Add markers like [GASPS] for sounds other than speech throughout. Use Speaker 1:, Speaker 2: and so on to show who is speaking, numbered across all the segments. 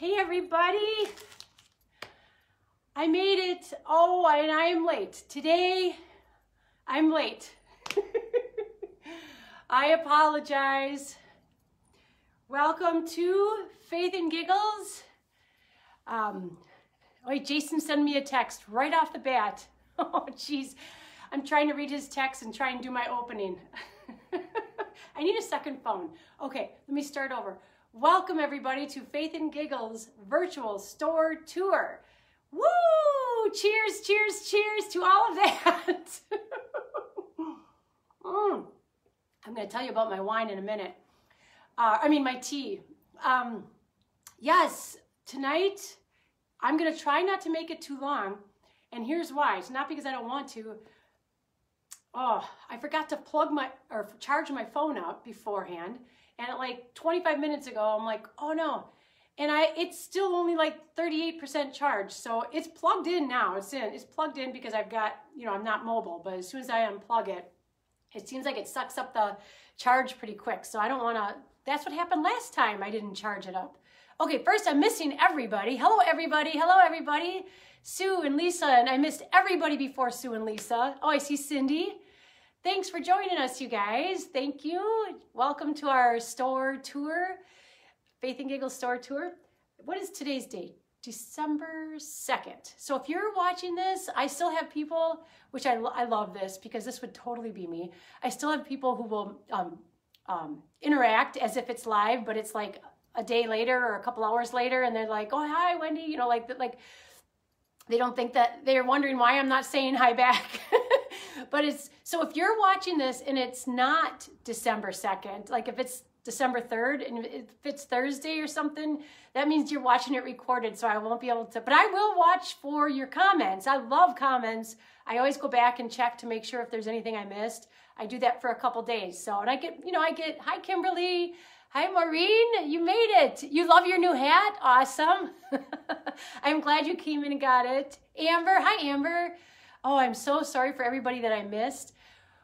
Speaker 1: Hey everybody. I made it. Oh, and I am late. Today, I'm late. [LAUGHS] I apologize. Welcome to Faith and Giggles. Um, wait, Jason sent me a text right off the bat. [LAUGHS] Oh, jeez. I'm trying to read his text and try and do my opening. [LAUGHS] I need a second phone. Okay, let me start over. Welcome everybody to Faith and Giggles virtual store tour. Woo! Cheers, cheers, cheers to all of that. [LAUGHS] mm. I'm going to tell you about my wine in a minute. Uh, I mean, my tea. Um, yes, tonight I'm going to try not to make it too long. And here's why. It's not because I don't want to. Oh, I forgot to plug my or charge my phone up beforehand. And like 25 minutes ago, I'm like, oh no. And I it's still only like 38% charged. So it's plugged in now. It's in. It's plugged in because I've got, you know, I'm not mobile, but as soon as I unplug it, it seems like it sucks up the charge pretty quick. So I don't want to that's what happened last time I didn't charge it up. Okay, first I'm missing everybody. Hello everybody. Hello everybody. Sue and Lisa, and I missed everybody before Sue and Lisa. Oh, I see Cindy. Thanks for joining us, you guys. Thank you. Welcome to our store tour, Faith and Giggle store tour. What is today's date? December 2nd. So if you're watching this, I still have people, which I, I love this because this would totally be me. I still have people who will um, um, interact as if it's live, but it's like a day later or a couple hours later, and they're like, "Oh, hi, Wendy," you know, like like they don't think that they're wondering why I'm not saying hi back. [LAUGHS] but it's so if you're watching this and it's not December 2nd, like if it's December 3rd and if it's Thursday or something, that means you're watching it recorded. So I won't be able to, but I will watch for your comments. I love comments. I always go back and check to make sure if there's anything I missed. I do that for a couple days. So, and I get, you know, I get, hi, Kimberly. Hi, Maureen. You made it. You love your new hat? Awesome. [LAUGHS] I'm glad you came in and got it. Amber. Hi, Amber. Oh, I'm so sorry for everybody that I missed.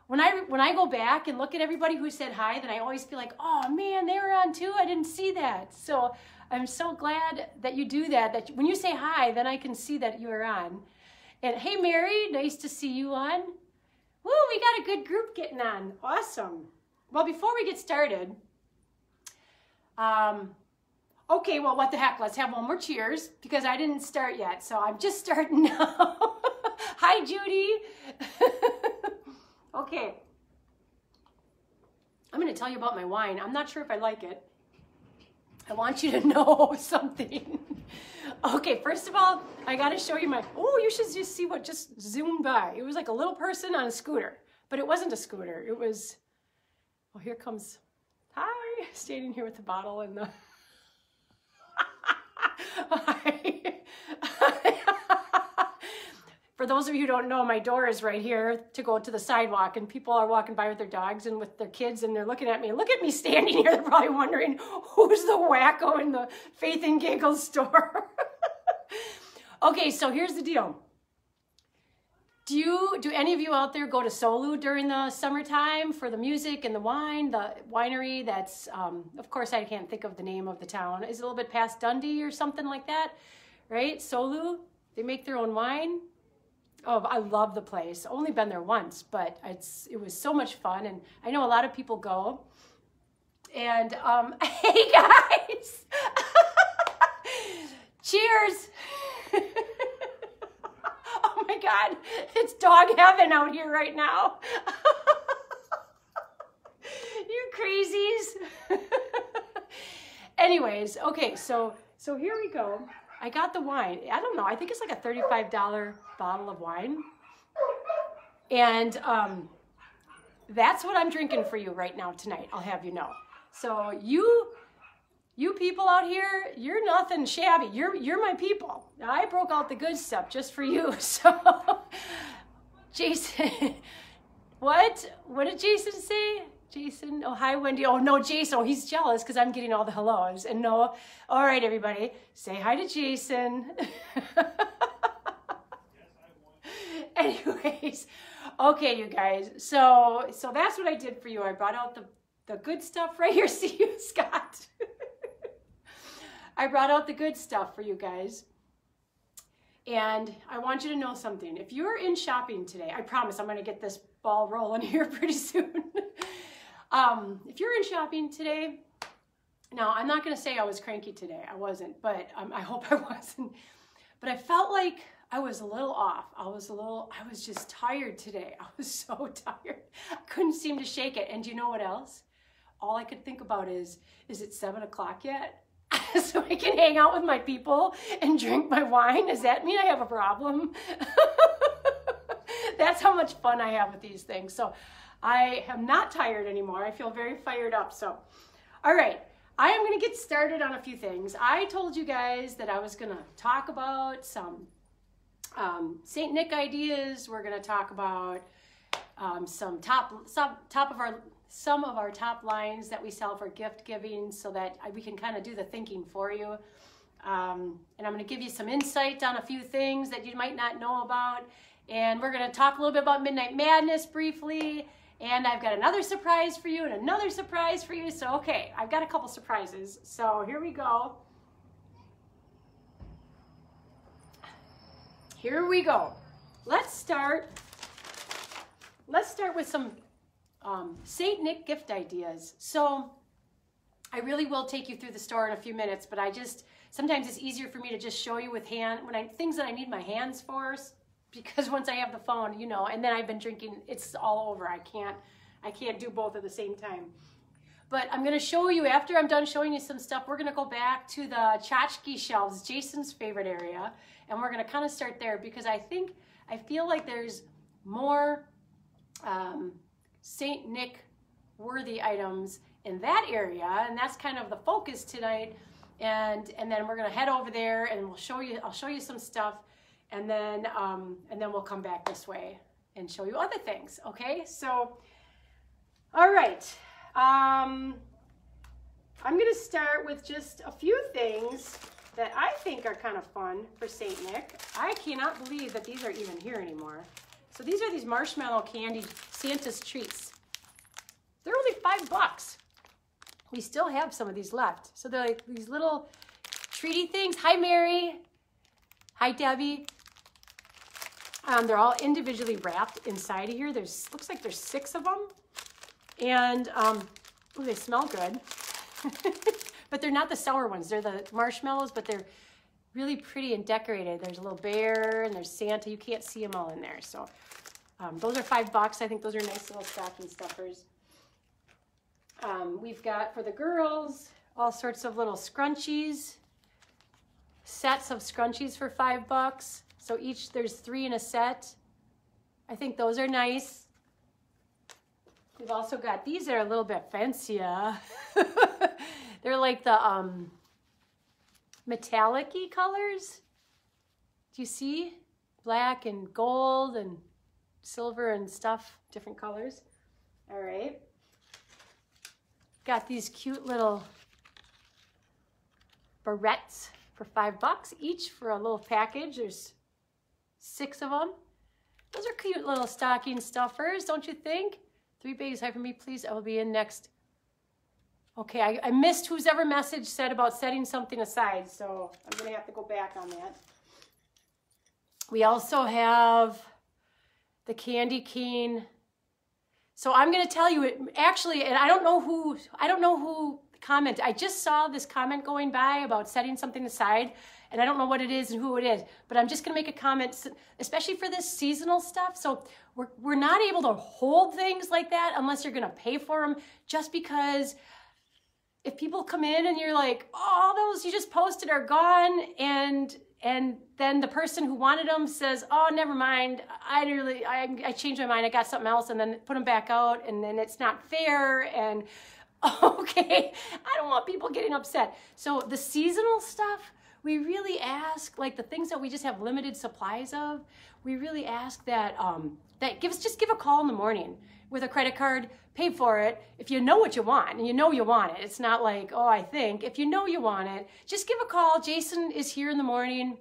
Speaker 1: When I when I go back and look at everybody who said hi, then I always feel like, oh man, they were on too. I didn't see that. So I'm so glad that you do that. That when you say hi, then I can see that you are on. And hey, Mary, nice to see you on. Woo, we got a good group getting on. Awesome. Well, before we get started, um, okay, well, what the heck? Let's have one more cheers because I didn't start yet. So I'm just [LAUGHS] starting now. Hi, Judy. [LAUGHS] okay. I'm going to tell you about my wine. I'm not sure if I like it. I want you to [LAUGHS] know something. [LAUGHS] okay, first of all, I got to show you my. Oh, you should just see what just zoomed by. It was like a little person on a scooter, but it wasn't a scooter. It was. Oh, here comes hi, standing here with the bottle and the. For those of you who don't know, my door is right here to go to the sidewalk, and people are walking by with their dogs and with their kids, and they're looking at me. Look at me standing [LAUGHS] here. They're probably wondering who's the wacko in the Faith and Giggles store. [LAUGHS] okay, so here's the deal. Do you do any of you out there go to Solu during the summertime for the music and the wine? The winery that's, um, of course, I can't think of the name of the town. Is a little bit past Dundee or something like that, right? Solu, they make their own wine. Oh, I love the place. Only been there once, but it's it was so much fun, and I know a lot of people go. And um, [LAUGHS] hey guys, [LAUGHS] cheers. [LAUGHS] Oh my God, it's dog heaven out here right now. you crazies. Anyways, okay, so so here we go. I got the wine. I don't know. I think it's like a $35 bottle of wine. And um, that's what I'm drinking for you right now tonight. I'll have you know. So you you people out here, you're nothing shabby. You're you're my people. I broke out the good stuff just for you. [LAUGHS] So Jason, [LAUGHS] what? What did Jason say? Jason, oh hi Wendy. Oh no, Jason. Oh, he's jealous because I'm getting all the hellos. And no, all right, everybody, say hi to Jason. [LAUGHS] Anyways, okay, you guys. So so that's what I did for you. I brought out the the good stuff right here. [LAUGHS] See you, Scott. [LAUGHS] I brought out the good stuff for you guys. And I want you to know something. If you're in shopping today, I promise I'm going to get this ball rolling here pretty soon. Um, if you're in shopping today, now I'm not going to say I was cranky today. I wasn't, but um, I hope [LAUGHS] I wasn't. But I felt like I was a little off. I was a little, I was just tired today. [LAUGHS] I was so tired. I couldn't seem to shake it. And do you know what else? All I could think about is, is it seven o'clock yet? [LAUGHS] so I can hang out with my people and drink my wine? Does that mean I have a problem? That's how much fun I have with these things. So I am not tired anymore. I feel very fired up. So, all right. I am going to get started on a few things. I told you guys that I was going to talk about some um, St. Nick ideas. We're going to talk about um, some top some top of our some of our top lines that we sell for gift giving so that we can kind of do the thinking for you. Um, and I'm going to give you some insight on a few things that you might not know about. And we're going to talk a little bit about Midnight Madness briefly. And I've got another surprise for you and another surprise for you. So, okay, I've got a couple surprises. So here we go. Here we go. Let's start. Let's start with some um. Nick gift ideas. So I really will take you through the store in a few minutes, but I just, sometimes it's easier for me to just show you with hand, when I, things that I need my hands for, because [LAUGHS] once I have the phone, you know, and then I've been drinking, it's all over. I can't, I can't do both at the same time. But I'm gonna show you, after I'm done showing you some stuff, we're gonna go back to the tchotchke shelves, Jason's favorite area, and we're gonna kind of start there because I think, I feel like there's more um, St. Nick worthy items in that area, and that's kind of the focus tonight. And and then we're gonna head over there, and we'll show you. I'll show you some stuff, and then um, and then we'll come back this way and show you other things. Okay, so all right. Um, I'm gonna start with just a few things that I think are kind of fun for St. Nick. I cannot believe that these are even here anymore. So these are these marshmallow candy Santa's treats. They're only five bucks. We still have some of these left. So they're like these little treaty things. Hi, Mary. Hi, Debbie. Um, they're all individually wrapped inside of here. There's looks like there's six of them. And um, ooh, they smell good. [LAUGHS] but they're not the sour ones. They're the marshmallows, but they're really pretty and decorated. There's a little bear and there's Santa. You can't see them all in there. So um, those are five bucks. I think those are nice little stocking stuffers. Um, we've got for the girls all sorts of little scrunchies, sets of scrunchies for five bucks. So each, there's three in a set. I think those are nice. We've also got these that are a little bit fancier. [LAUGHS] They're like the um, metallic colors. Do you see? Black and gold and silver and stuff, different colors. All right. Got these cute little barrettes for five bucks each for a little package. There's six of them. Those are cute little stocking stuffers, don't you think? Three babies, hi for me, please. I will be in next Okay, I, I missed whose ever message said about setting something aside, so I'm going to have to go back on that. We also have the candy cane. So I'm going to tell you, it, actually, and I don't know who, I don't know who comment. I just saw this comment going by about setting something aside, and I don't know what it is and who it is, but I'm just going to make a comment, especially for this seasonal stuff. So we're, we're not able to hold things like that unless you're going to pay for them just because if people come in and you're like, oh, all those you just posted are gone, and and then the person who wanted them says, oh, never mind, I really, I, I changed my mind, I got something else, and then put them back out, and then it's not fair, and [LAUGHS] okay, I don't want people getting upset. So the seasonal stuff, we really ask, like the things that we just have limited supplies of, we really ask that um, that give us, just give a call in the morning with a credit card, pay for it. If you know what you want and you know you want it, it's not like, oh, I think. If you know you want it, just give a call. Jason is here in the morning,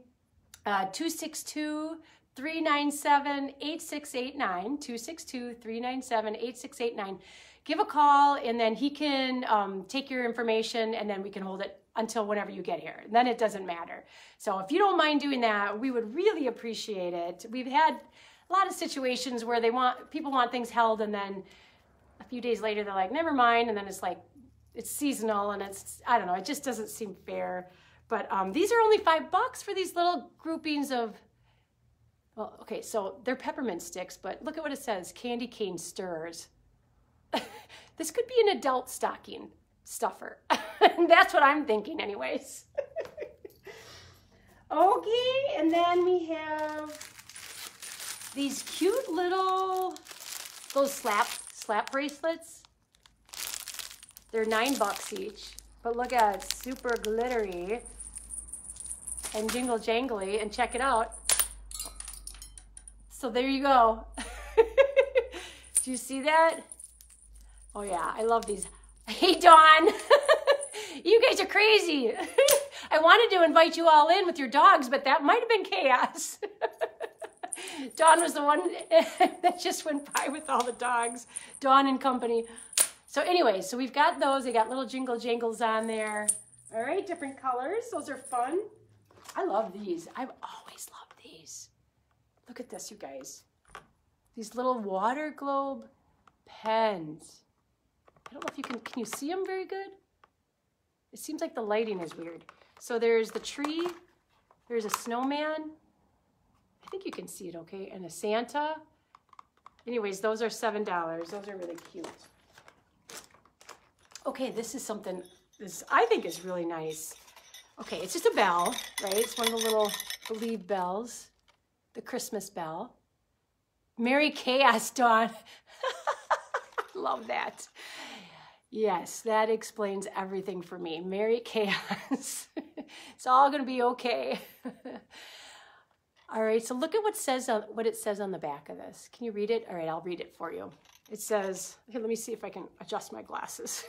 Speaker 1: uh, 262 397 8689. 262 397 8689. Give a call and then he can um, take your information and then we can hold it until whenever you get here. And Then it doesn't matter. So if you don't mind doing that, we would really appreciate it. We've had a lot of situations where they want people want things held and then a few days later they're like, never mind, and then it's like it's seasonal and it's I don't know, it just doesn't seem fair. But um, these are only five bucks for these little groupings of well, okay, so they're peppermint sticks, but look at what it says, candy cane stirrers. [LAUGHS] this could be an adult stocking stuffer. [LAUGHS] That's what I'm thinking anyways. [LAUGHS] okay, and then we have these cute little, those slap, slap bracelets. They're nine bucks each, but look at it, super glittery and jingle jangly, and check it out. So there you go. Do you see that? Oh yeah, I love these. [LAUGHS] Hey, Dawn. [LAUGHS] you guys are crazy. [LAUGHS] I wanted to invite you all in with your dogs, but that might have been chaos. Dawn was the one that just went by with all the dogs. Dawn and company. So anyway, so we've got those. They got little jingle jangles on there. All right, different colors. Those are fun. I love these. I've always loved these. Look at this, you guys. These little water globe pens. I don't know if you can, can you see them very good? It seems like the lighting is weird. So there's the tree, there's a snowman. I think you can see it okay, and a Santa. Anyways, those are $7. Those are really cute. Okay, this is something this I think is really nice. Okay, it's just a bell, right? It's one of the little believe bells, the Christmas bell. Merry Chaos Dawn. [LAUGHS] Love that. Yes, that explains everything for me. Merry chaos. [LAUGHS] it's all going to be okay. [LAUGHS] all right, so look at what says on, what it says on the back of this. Can you read it? All right, I'll read it for you. It says, here, let me see if I can adjust my glasses.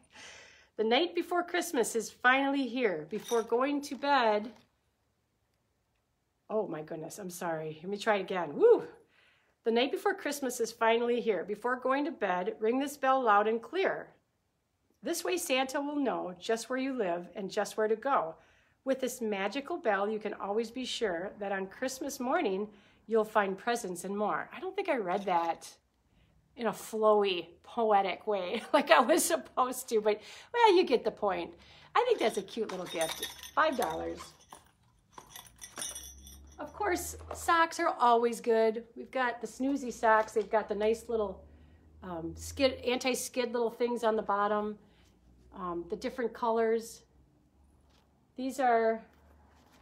Speaker 1: [LAUGHS] the night before Christmas is finally here. Before going to bed, oh my goodness, I'm sorry. Let me try again. Woo! The night before Christmas is finally here. Before going to bed, ring this bell loud and clear. This way, Santa will know just where you live and just where to go. With this magical bell, you can always be sure that on Christmas morning, you'll find presents and more. I don't think I read that in a flowy, poetic way [LAUGHS] like I was supposed to, but well, you get the point. I think that's a cute little gift. $5. Of course, socks are always good. We've got the snoozy socks. They've got the nice little um, skid, anti-skid little things on the bottom um, the different colors. These are,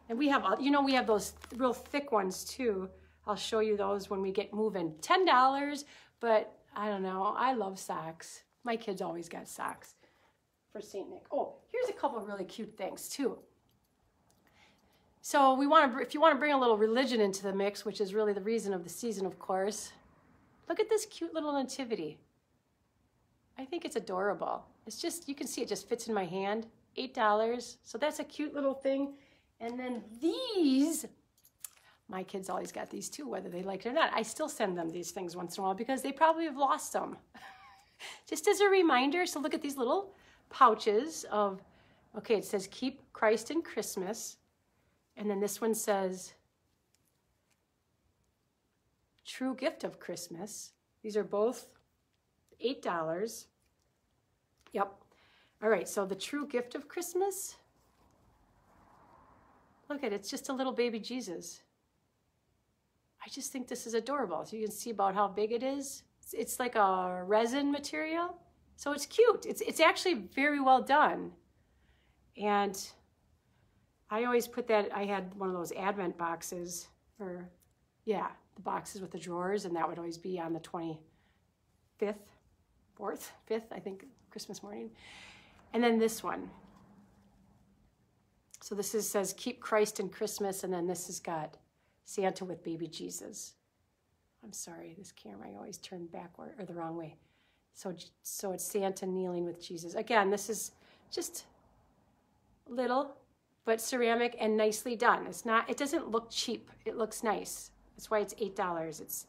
Speaker 1: and we have, you know, we have those real thick ones too. I'll show you those when we get moving. $10, but I don't know. I love socks. My kids always get socks for St. Nick. Oh, here's a couple really cute things too. So we want to, if you want to bring a little religion into the mix, which is really the reason of the season, of course, look at this cute little nativity. I think it's adorable. It's just, you can see it just fits in my hand. $8. So that's a cute little thing. And then these, my kids always got these too, whether they like it or not. I still send them these things once in a while because they probably have lost them. [LAUGHS] just as a reminder, so look at these little pouches of, okay, it says keep Christ in Christmas. And then this one says true gift of Christmas. These are both $8. Yep. All right, so the true gift of Christmas. Look at it, it's just a little baby Jesus. I just think this is adorable. So you can see about how big it is. It's, it's like a resin material. So it's cute. It's, it's actually very well done. And I always put that, I had one of those advent boxes, or yeah, the boxes with the drawers, and that would always be on the 25th 4th, 5th, I think, Christmas morning. And then this one. So this is, says, keep Christ in Christmas, and then this has got Santa with baby Jesus. I'm sorry, this camera, I always turn backward, or the wrong way. So, so it's Santa kneeling with Jesus. Again, this is just little, but ceramic and nicely done. It's not, it doesn't look cheap. It looks nice. That's why it's $8. It's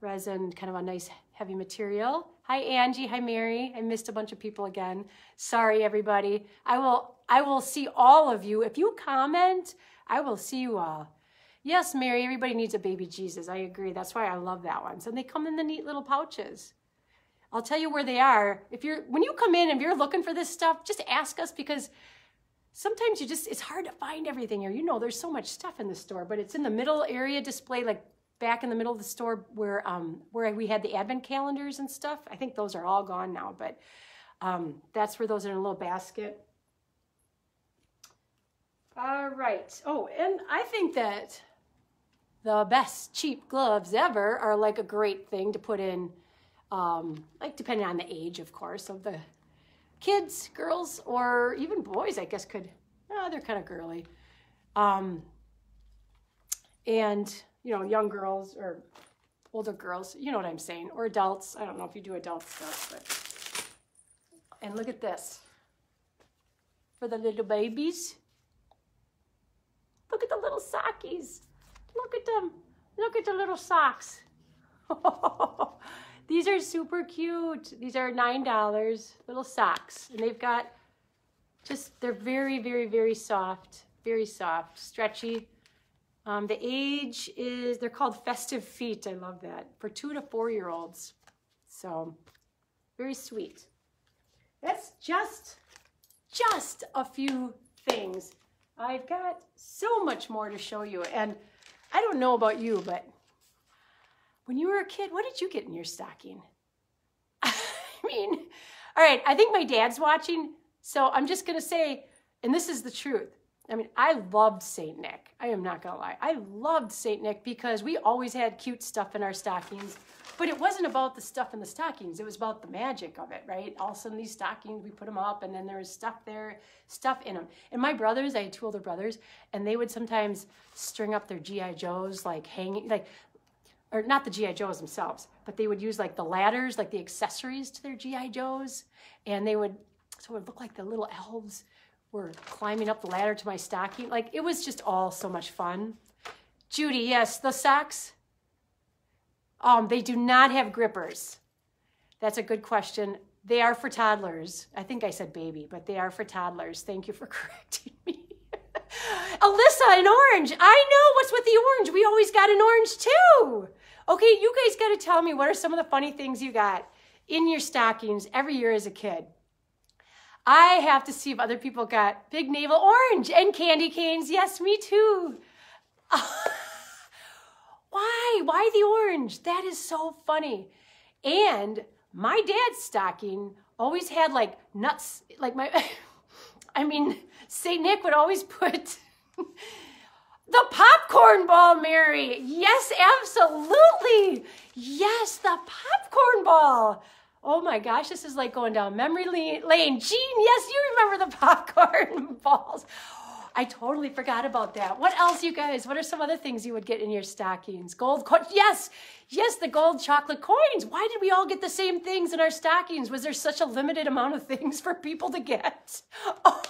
Speaker 1: resin, kind of a nice heavy material Hi Angie, hi Mary. I missed a bunch of people again. Sorry everybody. I will I will see all of you. If you comment, I will see you all. Yes, Mary, everybody needs a baby Jesus. I agree. That's why I love that one. So they come in the neat little pouches. I'll tell you where they are. If you're when you come in and you're looking for this stuff, just ask us because sometimes you just it's hard to find everything here. You know, there's so much stuff in the store, but it's in the middle area display, like back in the middle of the store where um where we had the advent calendars and stuff. I think those are all gone now, but um, that's where those are in a little basket. All right. Oh, and I think that the best cheap gloves ever are like a great thing to put in, um, like depending on the age, of course, of the kids, girls, or even boys, I guess could, oh, they're kind of girly. Um, and, you know, young girls or older girls, you know what I'm saying, or adults. I don't know if you do adult stuff, but, and look at this. For the little babies. Look at the little sockies. Look at them. Look at the little socks. [LAUGHS] These are super cute. These are $9 little socks. And they've got just, they're very, very, very soft. Very soft, stretchy. Um, the age is, they're called festive feet. I love that. For two to four year olds. So very sweet. That's just, just a few things. I've got so much more to show you. And I don't know about you, but when you were a kid, what did you get in your stocking? [LAUGHS] I mean, all right, I think my dad's watching, so I'm just going to say, and this is the truth. I mean, I loved St. Nick. I am not going to lie. I loved St. Nick because we always had cute stuff in our stockings, but it wasn't about the stuff in the stockings. It was about the magic of it, right? All of a sudden, these stockings, we put them up, and then there was stuff there, stuff in them. And my brothers, I had two older brothers, and they would sometimes string up their G.I. Joes, like hanging, like, or not the G.I. Joes themselves, but they would use like the ladders, like the accessories to their G.I. Joes, and they would, so it would look like the little elves were climbing up the ladder to my stocking. Like it was just all so much fun. Judy, yes, the socks. Um, they do not have grippers. That's a good question. They are for toddlers. I think I said baby, but they are for toddlers. Thank you for [LAUGHS] correcting me. [LAUGHS] Alyssa, an orange. I know what's with the orange. We always got an orange too. Okay, you guys got to tell me what are some of the funny things you got in your stockings every year as a kid. I have to see if other people got big navel orange and candy canes. Yes, me too. [LAUGHS] Why? Why the orange? That is so funny. And my dad's stocking always had like nuts, like my, [LAUGHS] I mean, St. Nick would always put [LAUGHS] the popcorn ball, Mary. Yes, absolutely. Yes, the popcorn ball. Oh my gosh, this is like going down memory lane. Gene, yes, you remember the [LAUGHS] popcorn balls. I totally forgot about that. What else, you guys? What are some other things you would get in your stockings? Gold coins. Yes, yes, the gold chocolate coins. Why did we all get the same things in our stockings? Was there such a limited amount of things for people to get? Oh.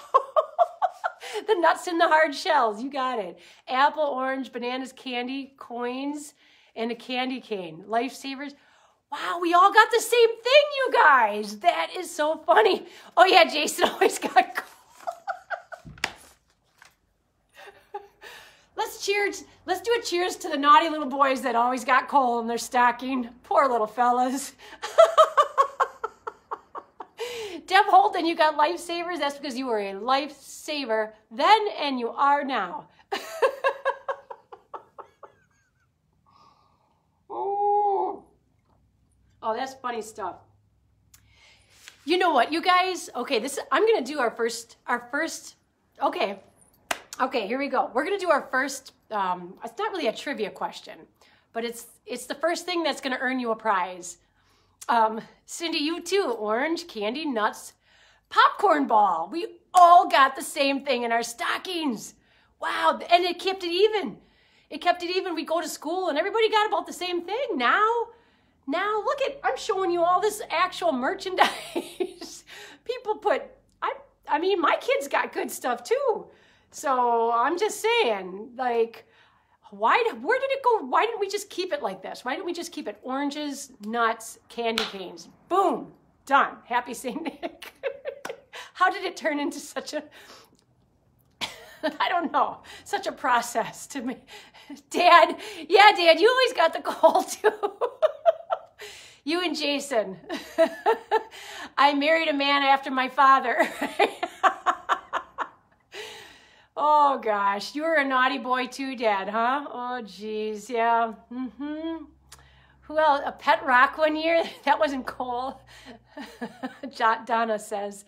Speaker 1: [LAUGHS] the nuts and the hard shells. You got it. Apple, orange, bananas, candy, coins, and a candy cane. Lifesavers. Wow, we all got the same thing, you guys. That is so funny. Oh, yeah, Jason [LAUGHS] always got [LAUGHS] Let's cheers. Let's do a cheers to the naughty little boys that always got coal in their stocking. Poor little fellas. [LAUGHS] Deb Holden, you got lifesavers. That's because you were a lifesaver then and you are now. Oh, that's funny stuff. You know what, you guys? Okay, this I'm gonna do our first, our first. Okay, okay, here we go. We're gonna do our first. Um, it's not really a trivia question, but it's it's the first thing that's gonna earn you a prize. Um, Cindy, you too. Orange candy nuts, popcorn ball. We all got the same thing in our stockings. Wow, and it kept it even. It kept it even. We go to school and everybody got about the same thing. Now now look at, I'm showing you all this actual merchandise. [LAUGHS] People put, I, I mean, my kids got good stuff too. So I'm just saying, like, why, where did it go? Why didn't we just keep it like this? Why didn't we just keep it oranges, nuts, candy canes? Boom, done. Happy St. [LAUGHS] Nick. How did it turn into such a, [LAUGHS] I don't know, such a process to me? Dad, yeah, Dad, you always got the call too. You and Jason. [LAUGHS] I married a man after my father. [LAUGHS] oh gosh, you were a naughty boy too, Dad, huh? Oh geez, yeah. Mm-hmm. Well. A pet rock one year? [LAUGHS] That wasn't coal. Donna says.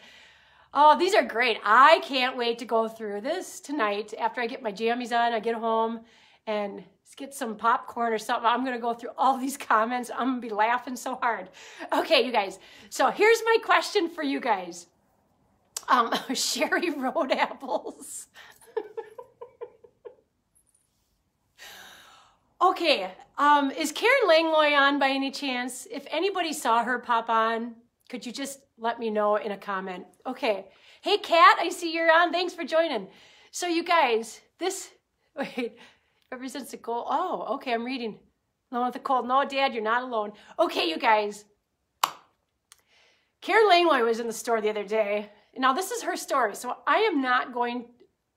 Speaker 1: Oh, these are great. I can't wait to go through this tonight after I get my jammies on. I get home and get some popcorn or something. I'm going to go through all these comments. I'm going to be laughing so hard. Okay, you guys. So here's my question for you guys. Um, [LAUGHS] Sherry Road Apples. [LAUGHS] okay, um, is Karen Langlois on by any chance? If anybody saw her pop on, could you just let me know in a comment? Okay. Hey, Kat, I see you're on. Thanks for joining. So you guys, this, [LAUGHS] wait, represents the goal. Oh, okay, I'm reading. Alone with the cold. No, Dad, you're not alone. Okay, you guys. Karen Langlois was in the store the other day. Now, this is her story, so I am not going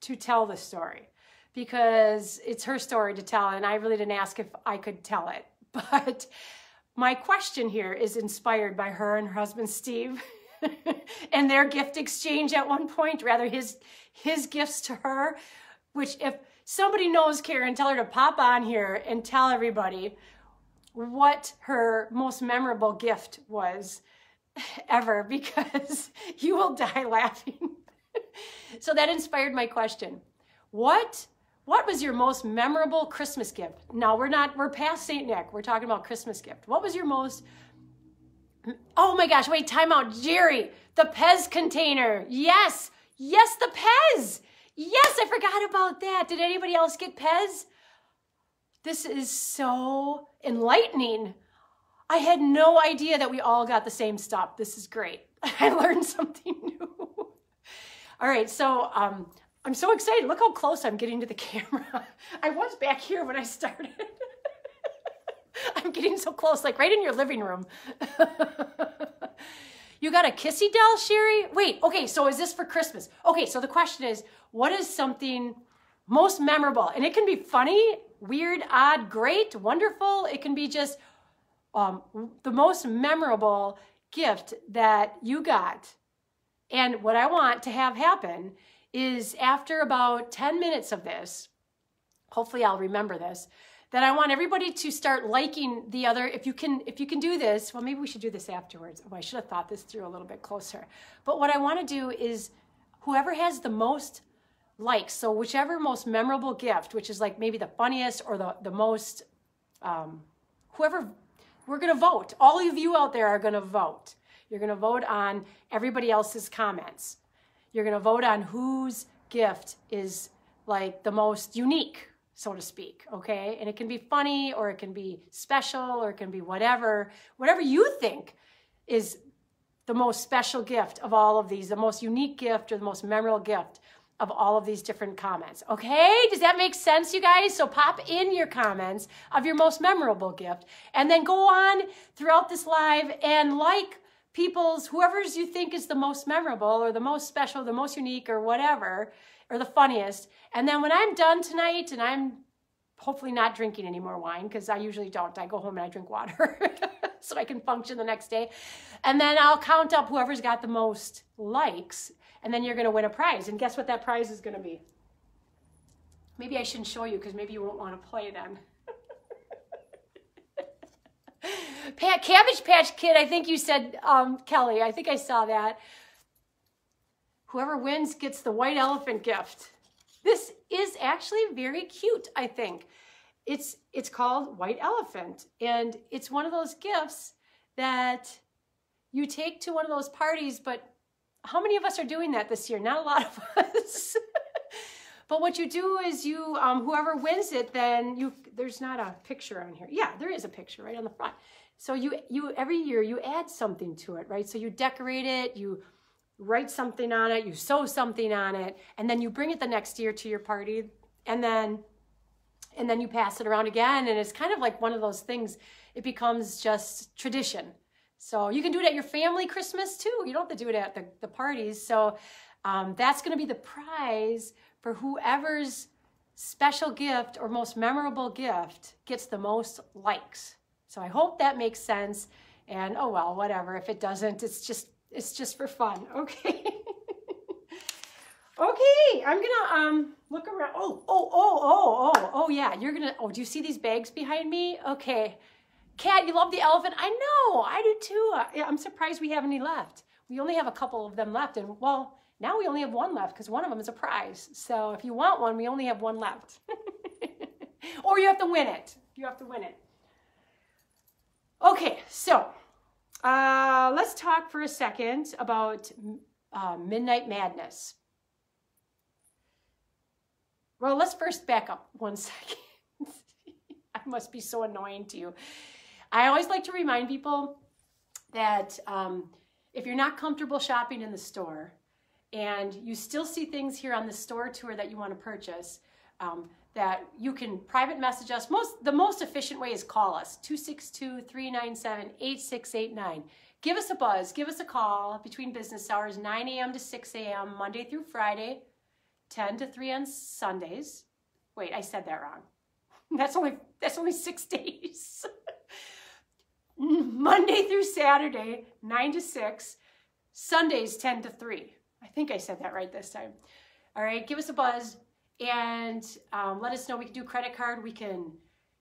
Speaker 1: to tell the story because it's her story to tell, and I really didn't ask if I could tell it. [LAUGHS] But my question here is inspired by her and her husband, Steve. [LAUGHS] and their gift exchange at one point, rather his his gifts to her, which if somebody knows Karen, tell her to pop on here and tell everybody what her most memorable gift was ever [LAUGHS] because you will die laughing. [LAUGHS] so that inspired my question. What what was your most memorable Christmas gift? Now we're not we're past St. Nick. We're talking about Christmas gift. What was your most Oh my gosh, wait, time out. Jerry, the Pez container. Yes. Yes, the Pez. Yes, I forgot about that. Did anybody else get Pez? This is so enlightening. I had no idea that we all got the same stuff. This is great. [LAUGHS] I learned something new. all right, so um, I'm so excited. Look how close I'm getting to the [LAUGHS] camera. I was back here when I started. [LAUGHS] I'm getting so close, like right in your living room. You got a kissy doll, Sherry? Wait, okay, so is this for Christmas? Okay, so the question is, what is something most memorable? And it can be funny, weird, odd, great, wonderful. It can be just um, the most memorable gift that you got. And what I want to have happen is after about 10 minutes of this, hopefully I'll remember this, that I want everybody to start liking the other. If you can, if you can do this, well, maybe we should do this afterwards. Oh, I should have thought this through a little bit closer. But what I want to do is whoever has the most likes, so whichever most memorable gift, which is like maybe the funniest or the, the most, um, whoever, we're going to vote. All of you out there are going to vote. You're going to vote on everybody else's comments. You're going to vote on whose gift is like the most unique so to speak, okay? And it can be funny or it can be special or it can be whatever, whatever you think is the most special gift of all of these, the most unique gift or the most memorable gift of all of these different comments. Okay? Does that make sense, you guys? So pop in your comments of your most memorable gift and then go on throughout this live and like people's, whoever's you think is the most memorable or the most special, the most unique or whatever, or the funniest. And then when I'm done tonight and I'm hopefully not drinking any more wine because I usually don't. I go home and I drink water [LAUGHS] so I can function the next day. And then I'll count up whoever's got the most likes and then you're going to win a prize. And guess what that prize is going to be? Maybe I shouldn't show you because maybe you won't want to play then. [LAUGHS] Pat, Cabbage Patch Kid, I think you said, um, Kelly, I think I saw that. Whoever wins gets the white elephant gift. This is actually very cute, I think. It's, it's called White Elephant, and it's one of those gifts that you take to one of those parties, but how many of us are doing that this year? Not a lot of [LAUGHS] us. but what you do is you, um, whoever wins it, then you, there's not a picture on here. Yeah, there is a picture right on the front. So you, you every year you add something to it, right? So you decorate it, you write something on it, you sew something on it, and then you bring it the next year to your party, and then and then you pass it around again. And it's kind of like one of those things, it becomes just tradition. So you can do it at your family Christmas too. You don't have to do it at the, the parties. So um, that's going to be the prize for whoever's special gift or most memorable gift gets the most likes. So I hope that makes sense. And oh well, whatever. If it doesn't, it's just it's just for fun. [LAUGHS] Okay. okay, I'm gonna um look around. Oh, oh, oh, oh, oh, oh yeah. You're gonna oh, do you see these bags behind me? Okay. Kat, you love the elephant? I know, I do too. Uh, I'm surprised we have any left. We only have a couple of them left. And well, now we only have one left because one of them is a prize. So if you want one, we only have one left. [LAUGHS] or you have to win it. You have to win it. Okay, so uh, let's talk for a second about uh, Midnight Madness. Well, let's first back up one [LAUGHS] second. I must be so annoying to you. I always like to remind people that um, if you're not comfortable shopping in the store and you still see things here on the store tour that you want to purchase, um, that you can private message us. Most The most efficient way is call us, 262-397-8689. Give us a buzz, give us a call between business hours, 9 a.m. to 6 a.m., Monday through Friday, 10 to 3 on Sundays. Wait, I said that wrong. [LAUGHS] That's only, that's only six [LAUGHS] days. [LAUGHS] Monday through Saturday, 9 to 6, Sundays, 10 to 3. I think I said that right this time. All right, give us a buzz and um, let us know. We can do credit card. We can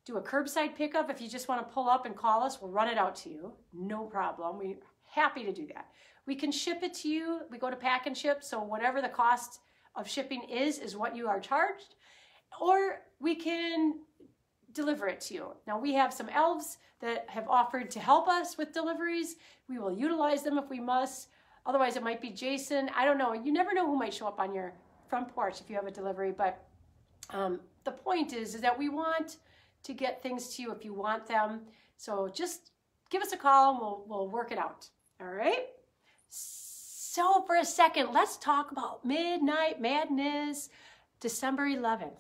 Speaker 1: do a curbside pickup. If you just want to pull up and call us, we'll run it out to you. No problem. We're happy to do that. We can ship it to you. We go to pack and ship. So whatever the cost of shipping is, is what you are charged. Or we can deliver it to you. Now we have some elves that have offered to help us with deliveries. We will utilize them if we must. Otherwise, it might be Jason. I don't know. You never know who might show up on your front porch if you have a delivery. But um, the point is, is that we want to get things to you if you want them. So just give us a call and we'll, we'll work it out. All right. So for a second, let's talk about Midnight Madness, December 11th.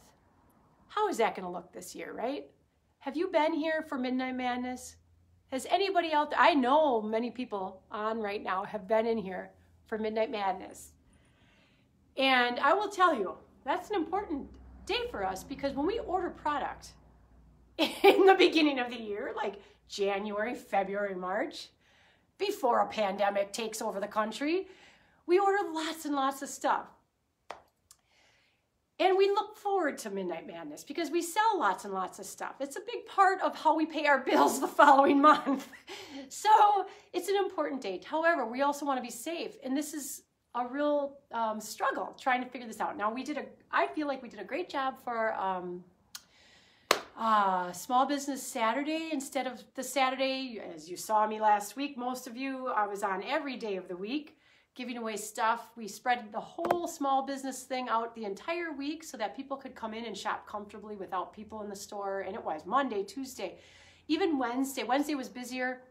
Speaker 1: How is that going to look this year, right? Have you been here for Midnight Madness? Has anybody out there, I know many people on right now have been in here for Midnight Madness. And I will tell you, that's an important day for us because when we order product in the beginning of the year, like January, February, March, before a pandemic takes over the country, we order lots and lots of stuff. And we look forward to Midnight Madness because we sell lots and lots of stuff. It's a big part of how we pay our bills [LAUGHS] the following month. so it's an important date. However, we also want to be safe. And this is a real um, struggle trying to figure this out. Now we did a, I feel like we did a great job for um, uh, Small Business Saturday instead of the Saturday. As you saw me last week, most of you, I was on every day of the week giving away stuff. We spread the whole small business thing out the entire week so that people could come in and shop comfortably without people in the store. And it was Monday, Tuesday, even Wednesday. Wednesday was busier.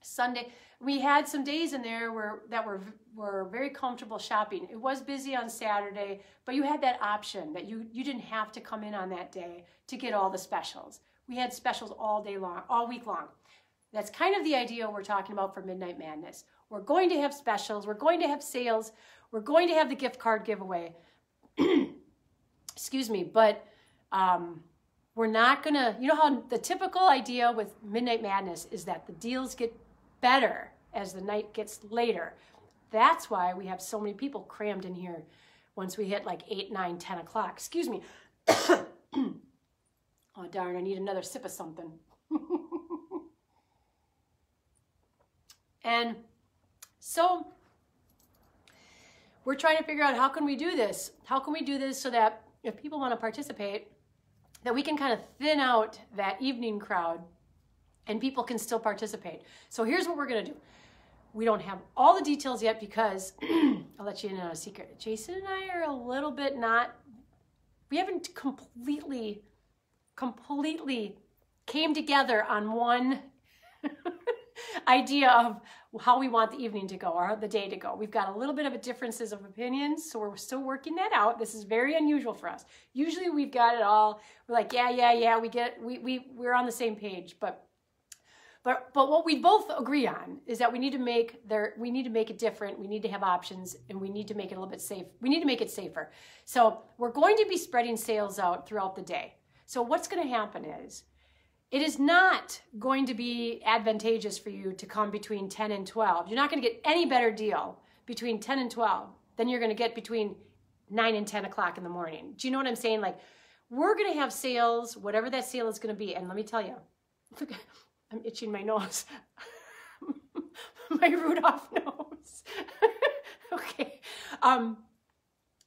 Speaker 1: Sunday, we had some days in there where that were were very comfortable shopping. It was busy on Saturday, but you had that option that you you didn't have to come in on that day to get all the specials. We had specials all day long, all week long. That's kind of the idea we're talking about for Midnight Madness. We're going to have specials. We're going to have sales. We're going to have the gift card giveaway. [CLEARS THROAT] Excuse me, but um, we're not going to, you know how the typical idea with Midnight Madness is that the deals get better as the night gets later. That's why we have so many people crammed in here once we hit like 8, 9, 10 o'clock. Excuse me. [COUGHS] oh, darn, I need another sip of something. [LAUGHS] and so we're trying to figure out how can we do this? How can we do this so that if people want to participate, that we can kind of thin out that evening crowd and people can still participate. So here's what we're going to do. We don't have all the details yet because [CLEARS THROAT] I'll let you in on a secret. Jason and I are a little bit not, we haven't completely, completely came together on one [LAUGHS] idea of how we want the evening to go or the day to go. We've got a little bit of a differences of opinions, so we're still working that out. This is very unusual for us. Usually we've got it all. We're like, yeah, yeah, yeah, we get we we we're on the same page, but but but what we both agree on is that we need to make there we need to make it different. We need to have options and we need to make it a little bit safe. We need to make it safer. So we're going to be spreading sales out throughout the day. So what's going to happen is it is not going to be advantageous for you to come between 10 and 12. You're not going to get any better deal between 10 and 12 than you're going to get between 9 and 10 o'clock in the morning. Do you know what I'm saying? Like, we're going to have sales, whatever that sale is going to be. And let me tell you, I'm itching my nose. [LAUGHS] my Rudolph nose. [LAUGHS] okay. Um,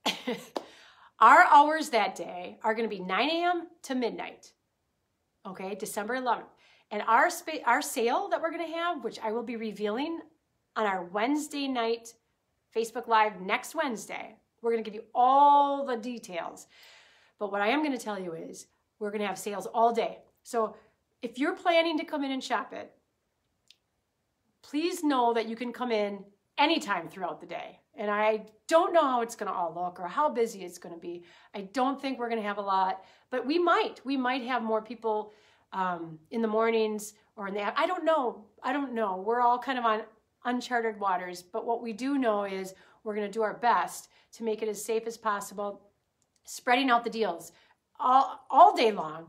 Speaker 1: [LAUGHS] our hours that day are going to be 9 a.m. to midnight. Okay, December 11th. And our our sale that we're going to have, which I will be revealing on our Wednesday night Facebook Live next Wednesday. We're going to give you all the details. But what I am going to tell you is we're going to have sales all day. So if you're planning to come in and shop it, please know that you can come in anytime throughout the day. And I don't know how it's going to all look or how busy it's going to be. I don't think we're going to have a lot, but we might. We might have more people um, in the mornings or in the. I don't know. I don't know. We're all kind of on uncharted waters. But what we do know is we're going to do our best to make it as safe as possible, spreading out the deals all all day long.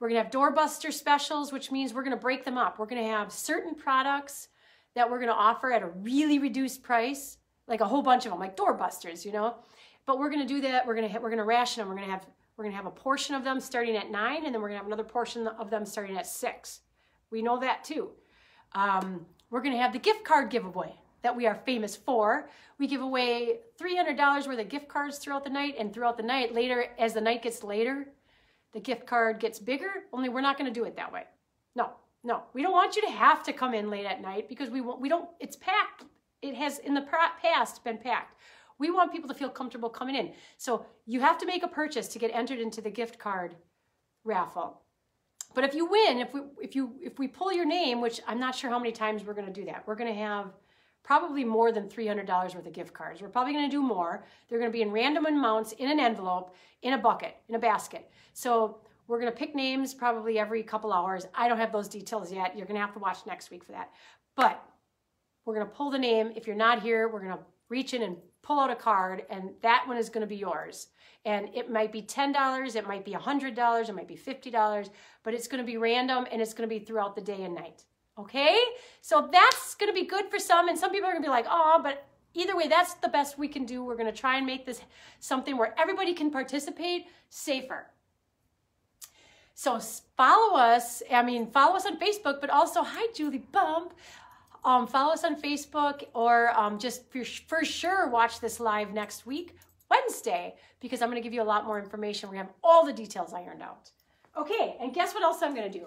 Speaker 1: We're to have doorbuster specials, which means we're to break them up. We're to have certain products that we're to offer at a really reduced price, like a whole bunch of them, like doorbusters, you know. But we're to do that. We're to we're to ration them. We're to have we're to have a portion of them starting at nine, and then we're to have another portion of them starting at six. We know that too. Um, we're to have the gift card giveaway that we are famous for. We give away $300 worth of gift cards throughout the night, and throughout the night, later, as the night gets later, the gift card gets bigger, only we're not going to do it that way. No, no. We don't want you to have to come in late at night because we, we don't, it's packed. It has in the past been packed. We want people to feel comfortable coming in. So you have to make a purchase to get entered into the gift card raffle. But if you win, if we if you if we pull your name, which I'm not sure how many times we're going to do that. We're going to have probably more than $300 worth of gift cards. We're probably going to do more. They're going to be in random amounts in an envelope, in a bucket, in a basket. So we're going to pick names probably every couple hours. I don't have those details yet. You're going to have to watch next week for that. But we're going to pull the name. If you're not here, we're going to reach in and pull out a card, and that one is going to be yours. And it might be $10, it might be $100, it might be $50, but it's going to be random and it's going to be throughout the day and night. Okay? So that's to be good for some, and some people are to be like, oh, but either way, that's the best we can do. We're to try and make this something where everybody can participate safer. So follow us. I mean, follow us on Facebook, but also, hi, Julie Bump. Um, follow us on Facebook or um, just for, for sure watch this live next week, Wednesday, because I'm to give you a lot more information. To have all the details ironed out. Okay, and guess what else I'm to do?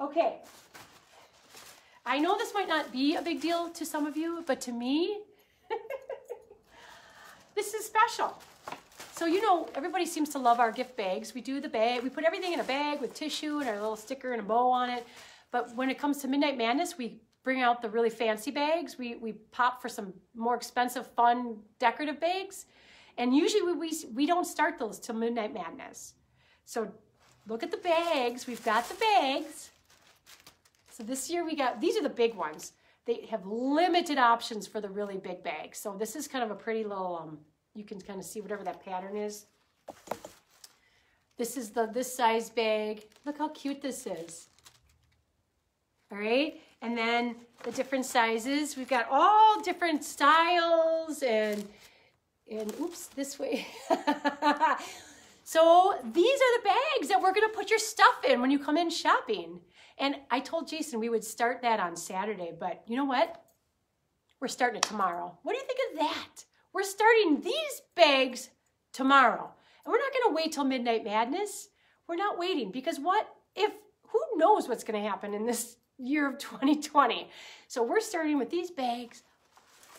Speaker 1: Okay, I know this might not be a big deal to some of you, but to me, [LAUGHS] this is special. So, you know, everybody seems to love our gift bags. We do the bag, we put everything in a bag with tissue and our little sticker and a bow on it. But when it comes to Midnight Madness, we bring out the really fancy bags. We, we pop for some more expensive, fun, decorative bags. And usually we, we, we don't start those till Midnight Madness. So look at the bags. We've got the bags. So this year we got, these are the big ones. They have limited options for the really big bags. So this is kind of a pretty little, um, you can kind of see whatever that pattern is. This is the this size bag. Look how cute this is. All right. And then the different sizes. We've got all different styles and, and oops, this way. [LAUGHS] so these are the bags that we're to put your stuff in when you come in shopping. And I told Jason we would start that on Saturday, but you know what? We're starting it tomorrow. What do you think of that? We're starting these bags tomorrow. And we're not going to wait till Midnight Madness. We're not waiting because what if, who knows what's going to happen in this [LAUGHS] year of 2020. So we're starting with these bags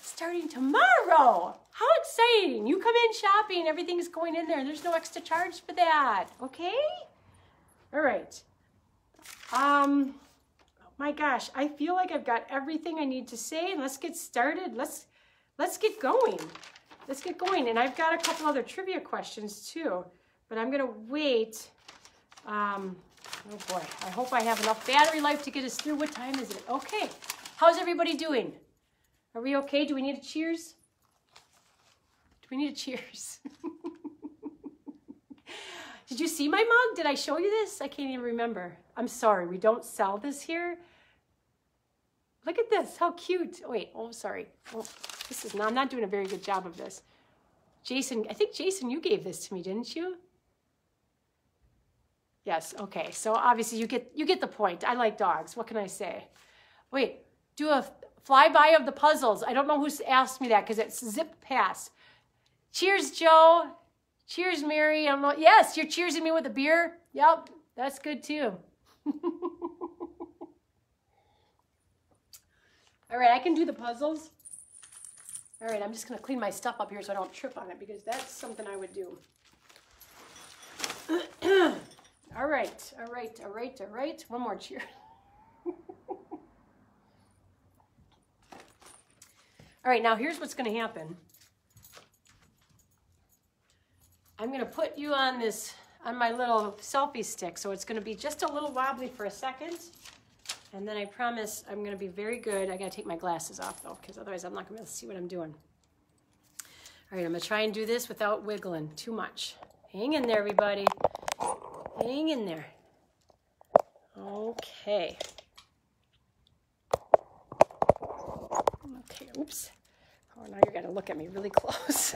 Speaker 1: starting tomorrow. How exciting. You come in shopping, everything's going in there. There's no extra charge for that. Okay? All right. Um, my gosh, I feel like I've got everything I need to say and let's get started. Let's, let's get going. Let's get going. And I've got a couple other trivia questions too, but I'm gonna wait. Um, oh boy, I hope I have enough battery life to get us through. What time is it? Okay, how's everybody doing? Are we okay? Do we need a cheers? Do we need a cheers? [LAUGHS] Did you see my mug? Did I show you this? I can't even remember. I'm sorry, we don't sell this here. Look at this, how cute. Wait, oh, sorry. Oh, this is not, I'm not doing a very good job of this. Jason, I think Jason, you gave this to me, didn't you? Yes, okay. So obviously you get you get the point. I like dogs. What can I say? Wait, do a flyby of the puzzles. I don't know who's asked me that because it's zip pass. Cheers, Joe. Cheers, Mary. I'm not, yes, you're cheersing me with a beer. Yep, that's good too. [LAUGHS] All right, I can do the puzzles. All right, I'm just gonna clean my stuff up here so I don't trip on it because that's something I would do. [CLEARS THROAT] all right, all right, all right, all right. One more cheer. [LAUGHS] all right, now here's what's gonna happen. I'm gonna put you on this, on my little selfie stick. So it's gonna be just a little wobbly for a second. And then I promise I'm gonna be very good. I gotta take my glasses off though, because otherwise I'm not gonna be able to see what I'm doing. All right, I'm gonna try and do this without wiggling too much. Hang in there, everybody. Hang in there. Okay. Okay, oops. Oh, now you're gonna look at me really [LAUGHS] close.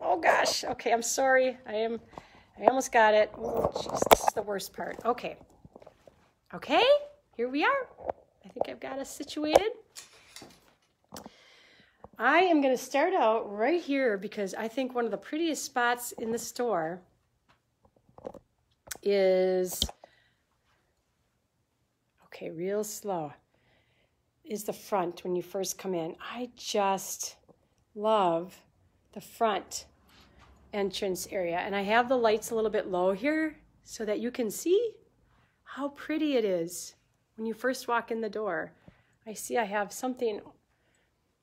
Speaker 1: Oh gosh. Okay, I'm sorry. I am, I almost got it. Oh, jeez, this is the worst part. Okay. Okay, here we are. I think I've got us situated. I am going to start out right here because I think one of the prettiest spots in the store is, okay, real slow, is the front when you first come in. I just love the front entrance area. And I have the lights a little bit low here so that you can see how pretty it is when you first walk in the door. I see I have something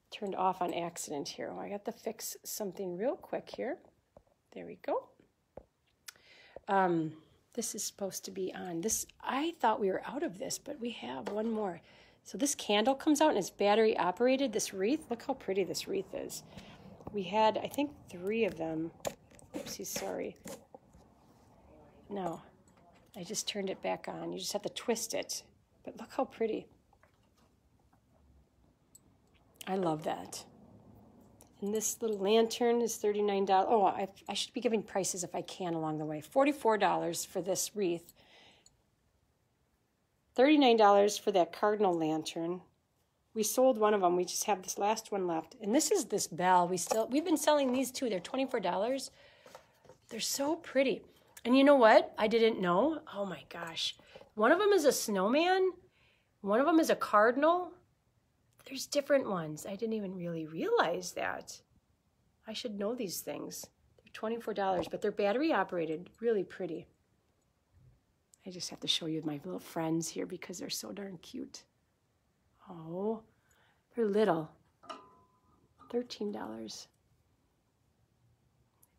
Speaker 1: turned off on accident here. Oh, I got to fix something real quick here. There we go. Um, this is supposed to be on. This I thought we were out of this, but we have one more. So this candle comes out and it's battery operated. This wreath, look how pretty this wreath is. We had, I think, three of them. Oopsie, sorry. No, I just turned it back on. You just have to twist it. But look how pretty. I love that. And this little lantern is $39. Oh, I, I should be giving prices if I can along the way. $44 for this wreath. $39 for that cardinal lantern. We sold one of them. We just have this last one left. And this is this bell. We still we've been selling these too. They're $24. They're so pretty. And you know what? I didn't know. Oh my gosh. One of them is a snowman. One of them is a cardinal. There's different ones. I didn't even really realize that. I should know these things. They're $24, but they're battery operated. Really pretty. I just have to show you my little friends here because they're so darn cute. Oh, they're little. $13.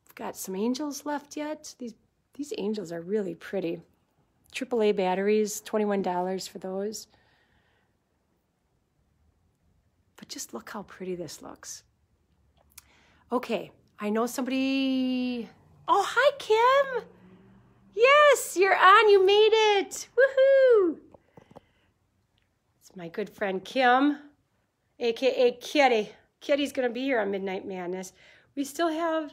Speaker 1: We've got some angels left yet. These, these angels are really pretty. AAA batteries, $21 for those. But just look how pretty this looks. Okay, I know somebody. Oh, hi, Kim. Yes, you're on. You made it. Woohoo my good friend Kim, aka Kitty. Kitty's to be here on Midnight Madness. We still have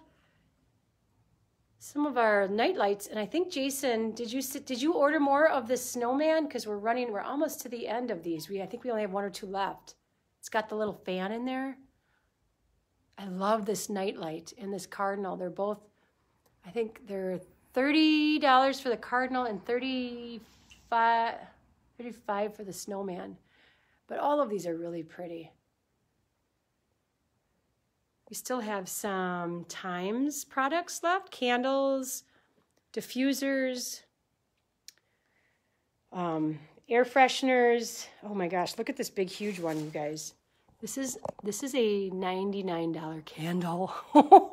Speaker 1: some of our night lights, and I think Jason, did you did you order more of the snowman? Because we're running, we're almost to the end of these. We I think we only have one or two left. It's got the little fan in there. I love this night light and this cardinal. They're both, I think they're thirty dollars for the cardinal and 35 35 for the snowman. But all of these are really pretty. We still have some Thymes products left, candles, diffusers. Um, air fresheners. Oh my gosh, look at this big, huge one, you guys. This is this is a $99 candle. [LAUGHS]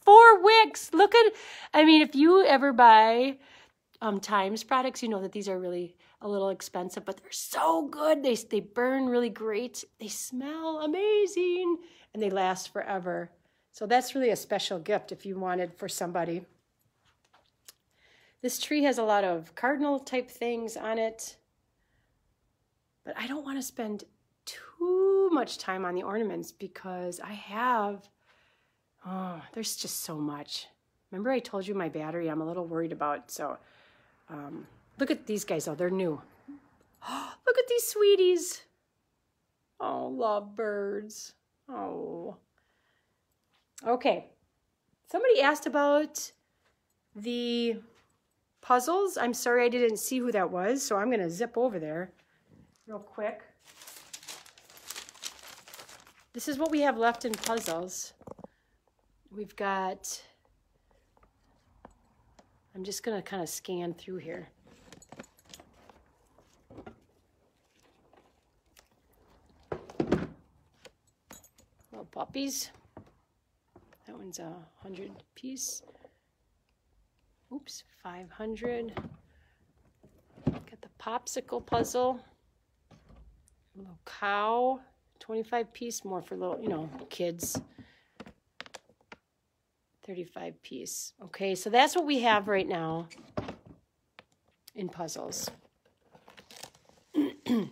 Speaker 1: Four wicks. Look at I mean, if you ever buy um, Thymes products, you know that these are really a little expensive, but they're so good. They they burn really great. They smell amazing and they last forever. So that's really a special gift if you wanted for somebody. This tree has a lot of cardinal type things on it, but I don't want to spend too much time on the ornaments because I have, oh, there's just so much. Remember I told you my battery I'm a little worried about, so um, look at these guys though, they're new. [GASPS] look at these sweeties. Oh, love birds. Oh. Okay. Somebody asked about the puzzles. I'm sorry I didn't see who that was, so I'm going to zip over there real quick. This is what we have left in puzzles. We've got, I'm just going to kind of scan through here. Puppies. That one's a hundred piece. Oops, 500. Got the popsicle puzzle. A little cow. 25 piece, more for little, you know, kids. 35 piece. Okay, so that's what we have right now in puzzles. [CLEARS THROAT]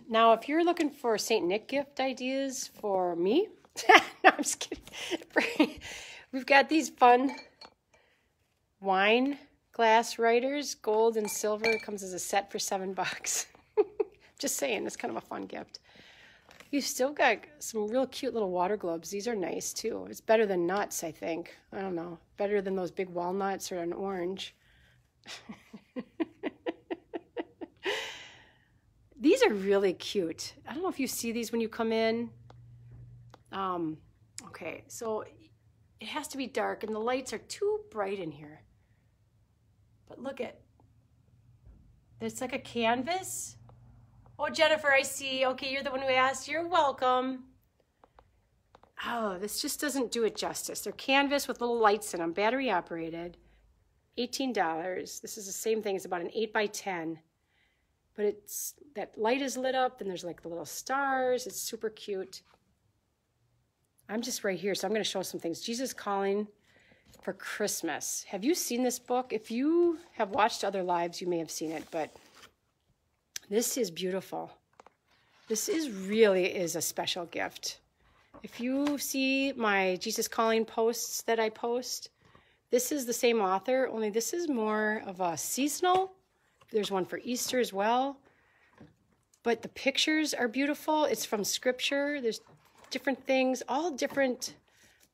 Speaker 1: now, if you're looking for St. Nick gift ideas for me, [LAUGHS] no, I'm just kidding. [LAUGHS] We've got these fun wine glass writers, gold and silver. comes as a set for seven [LAUGHS] bucks. just saying, it's kind of a fun gift. You've still got some real cute little water globes. These are nice too. It's better than nuts, I think. I don't know. Better than those big walnuts or an orange. these are really cute. I don't know if you see these when you come in. Um, okay, so it has to be dark and the lights are too bright in here. But look at, it's like a canvas Oh, Jennifer, I see. Okay, you're the one who asked. You're welcome. Oh, this just doesn't do it justice. They're canvas with little lights in them, battery operated. $18. This is the same thing. It's about an 8 by 10 But it's that light is lit up and there's like the little stars. It's super cute. I'm just right here, so I'm going to show some things. Jesus Calling for Christmas. Have you seen this book? If you have watched other lives, you may have seen it, but this is beautiful. This is really is a special gift. If you see my Jesus Calling posts that I post, this is the same author, only this is more of a seasonal. There's one for Easter as well. But the pictures are beautiful. It's from scripture. There's different things, all different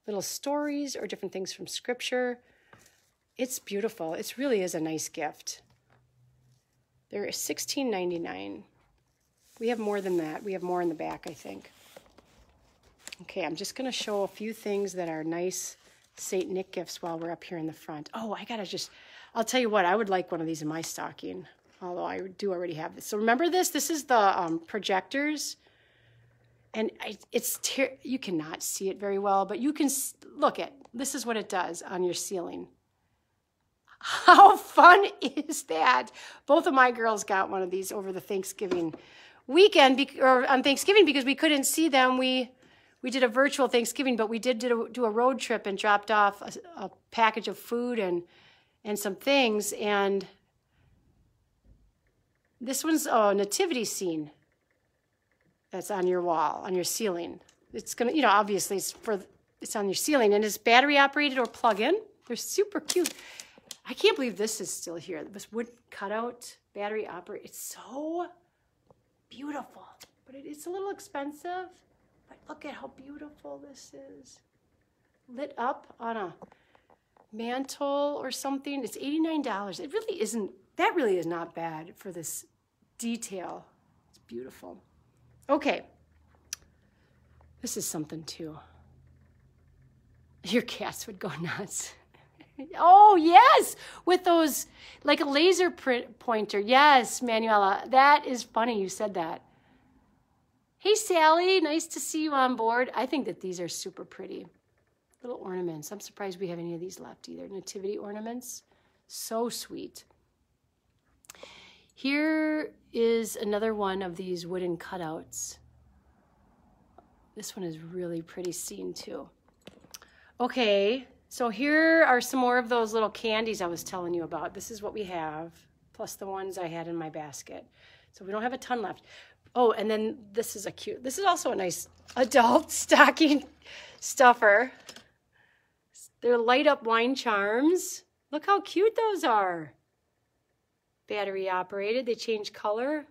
Speaker 1: little stories or different things from scripture. It's beautiful. It really is a nice gift. They're $16.99. We have more than that. We have more in the back, I think. Okay, I'm just going to show a few things that are nice St. Nick gifts while we're up here in the front. Oh, I got to just, I'll tell you what, I would like one of these in my stocking, although I do already have this. So remember this? This is the um, projectors. And it's, you cannot see it very well, but you can look at, this is what it does on your ceiling. How fun is that? Both of my girls got one of these over the Thanksgiving weekend or on Thanksgiving because we couldn't see them. We we did a virtual Thanksgiving, but we did do a, do a road trip and dropped off a, a package of food and and some things. And this one's a nativity scene that's on your wall, on your ceiling. It's gonna, you know, obviously it's for it's on your ceiling and it's battery operated or plug in. They're super cute. I can't believe this is still here. This wood cutout battery operated. It's so beautiful, but it, it's a little expensive. But look at how beautiful this is. Lit up on a mantle or something. It's $89. It really isn't, that really is not bad for this detail. It's beautiful. Okay. This is something too. Your cats would go [LAUGHS] nuts. Oh, yes, with those, like a laser pointer. Yes, Manuela, that is funny you said that. Hey, Sally, nice to see you on board. I think that these are super pretty. Little ornaments. I'm surprised we have any of these left either. Nativity ornaments. So sweet. Here is another one of these wooden cutouts. This one is really pretty seen too. Okay, so here are some more of those little candies I was telling you about. This is what we have, plus the ones I had in my basket. So we don't have a ton left. Oh, and then this is a cute, this is also a nice adult [LAUGHS] stocking stuffer. They're light up wine charms. Look how cute those are. Battery operated, they change color.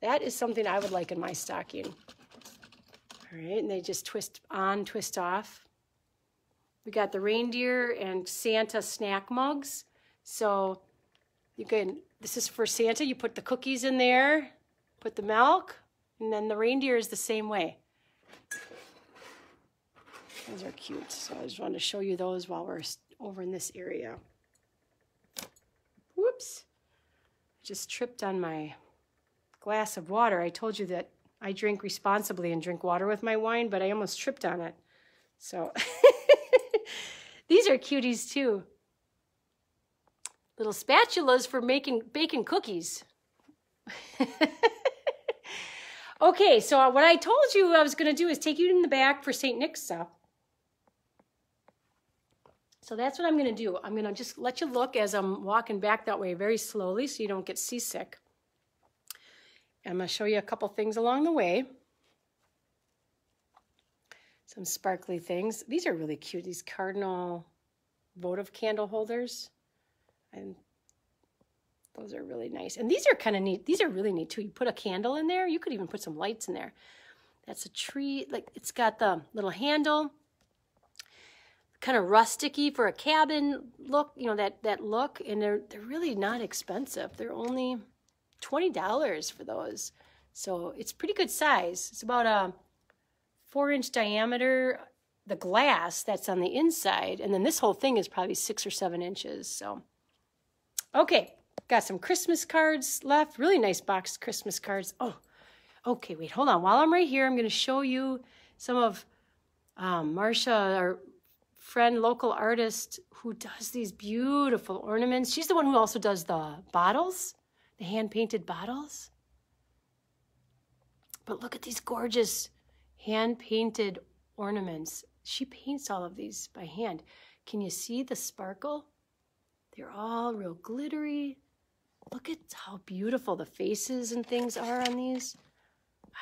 Speaker 1: That is something I would like in my stocking. All right, and they just twist on, twist off. We got the reindeer and Santa snack mugs. So you can, this is for Santa. You put the cookies in there, put the milk, and then the reindeer is the same way. Those are cute. So I just wanted to show you those while we're over in this area. Whoops. I just tripped on my glass of water. I told you that I drink responsibly and drink water with my wine, but I almost tripped on it. So [LAUGHS] these are cuties too. Little spatulas for making bacon cookies. [LAUGHS] okay, so what I told you I was going to do is take you in the back for St. Nick's stuff. So that's what I'm going to do. I'm going to just let you look as I'm walking back that way very slowly so you don't get seasick. I'm going to show you a couple things along the way. Some sparkly things. These are really cute, these cardinal votive candle holders. And those are really nice. And these are kind of neat. These are really neat too. You put a candle in there. You could even put some lights in there. That's a tree. Like it's got the little handle kind of rusticy for a cabin look, you know, that, that look. And they're, they're really not expensive. They're only $20 for those. So it's pretty good size. It's about a four inch diameter, the glass that's on the inside. And then this whole thing is probably six or seven inches. So, okay, got some Christmas cards left. Really nice box Christmas cards. Oh, okay, wait, hold on. While I'm right here, I'm going to show you some of um, Marcia, our friend, local artist who does these beautiful ornaments. She's the one who also does the bottles the hand painted bottles. But look at these gorgeous hand painted ornaments. She paints all of these by hand. Can you see the sparkle? They're all real glittery. Look at how beautiful the faces and things are on these.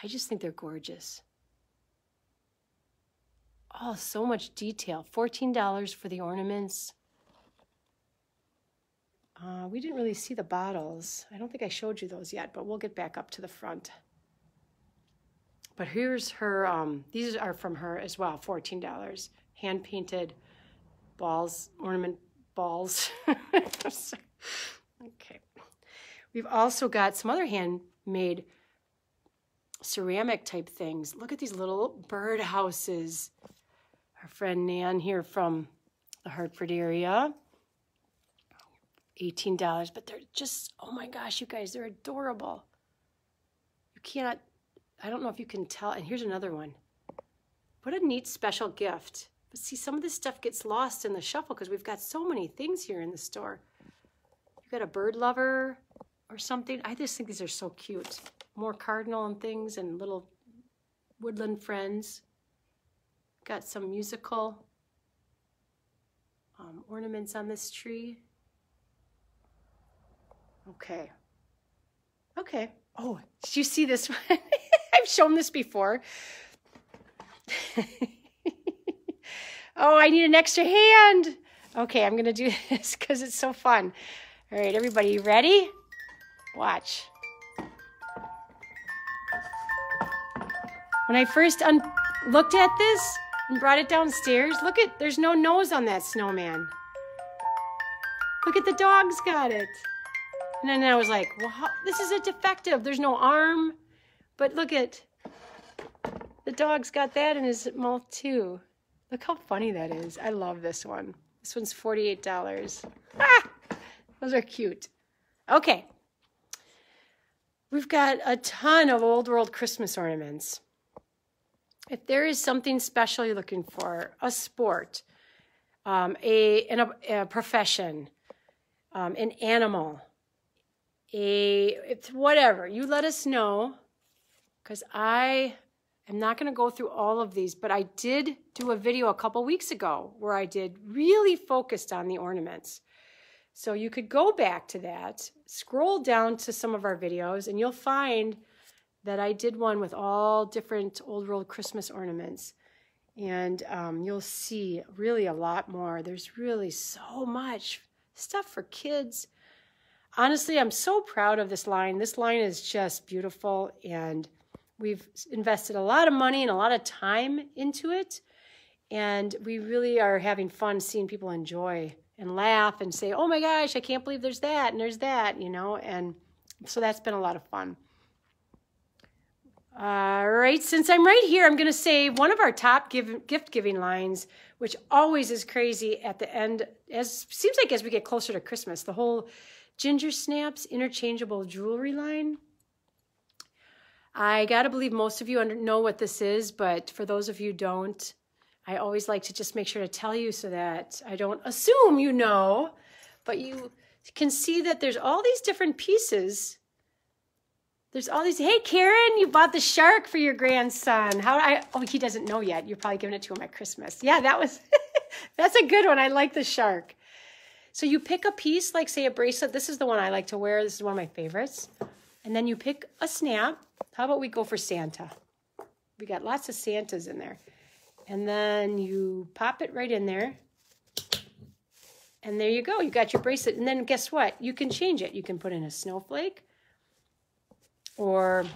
Speaker 1: I just think they're gorgeous. Oh, so much detail. $14 for the ornaments. Uh, we didn't really see the bottles. I don't think I showed you those yet, but we'll get back up to the front. But here's her, um, these are from her as well, $14. Hand painted balls, ornament balls. [LAUGHS] okay. We've also got some other handmade ceramic type things. Look at these little bird houses. Our friend Nan here from the Hartford area. $18, but they're just, oh my gosh, you guys, they're adorable. You cannot, I don't know if you can tell. And here's another one. What a neat special gift. But see, some of this stuff gets lost in the shuffle because we've got so many things here in the store. You got a bird lover or something. I just think these are so cute. More cardinal and things and little woodland friends. Got some musical um, ornaments on this tree. Okay. Okay. Oh, did you see this one? [LAUGHS] I've shown this before. [LAUGHS] oh, I need an extra hand. Okay, I'm going to do [LAUGHS] this because it's so fun. All right, everybody, you ready? Watch. When I first looked at this and brought it downstairs, look at, there's no nose on that snowman. Look at the dog's got it. And then I was like, well, how, this is a defective. There's no arm. But look at, the dog's got that in his mouth too. Look how funny that is. I love this one. This one's $48. Ah, those are cute. Okay. We've got a ton of old world Christmas ornaments. If there is something special you're looking for, a sport, um, a, a, a, profession, um, an animal, a whatever, you let us know because I am not going to go through all of these, but I did do a video a couple weeks ago where I did really focused on the ornaments. So you could go back to that, scroll down to some of our videos, and you'll find that I did one with all different old world Christmas ornaments. And um, you'll see really a lot more. There's really so much stuff for kids. Honestly, I'm so proud of this line. This line is just beautiful, and we've invested a lot of money and a lot of time into it. And we really are having fun seeing people enjoy and laugh and say, oh my gosh, I can't believe there's that and there's that, you know, and so that's been a lot of fun. All right, since I'm right here, I'm going to say one of our top give, gift giving lines, which always is crazy at the end, as seems like as we get closer to Christmas, the whole Ginger Snaps interchangeable jewelry line. I got to believe most of you know what this is, but for those of you don't, I always like to just make sure to tell you so that I don't assume you know, but you can see that there's all these different pieces. There's all these, hey, Karen, you bought the shark for your grandson. How I, oh, he doesn't know yet. You're probably giving it to him at Christmas. Yeah, that was, [LAUGHS] that's a good one. I like the shark. So you pick a piece, like say a bracelet. This is the one I like to wear. This is one of my favorites. And then you pick a snap. How about we go for Santa? We got lots of Santas in there. And then you pop it right in there. And there you go. You got your bracelet. And then guess what? You can change it. You can put in a snowflake or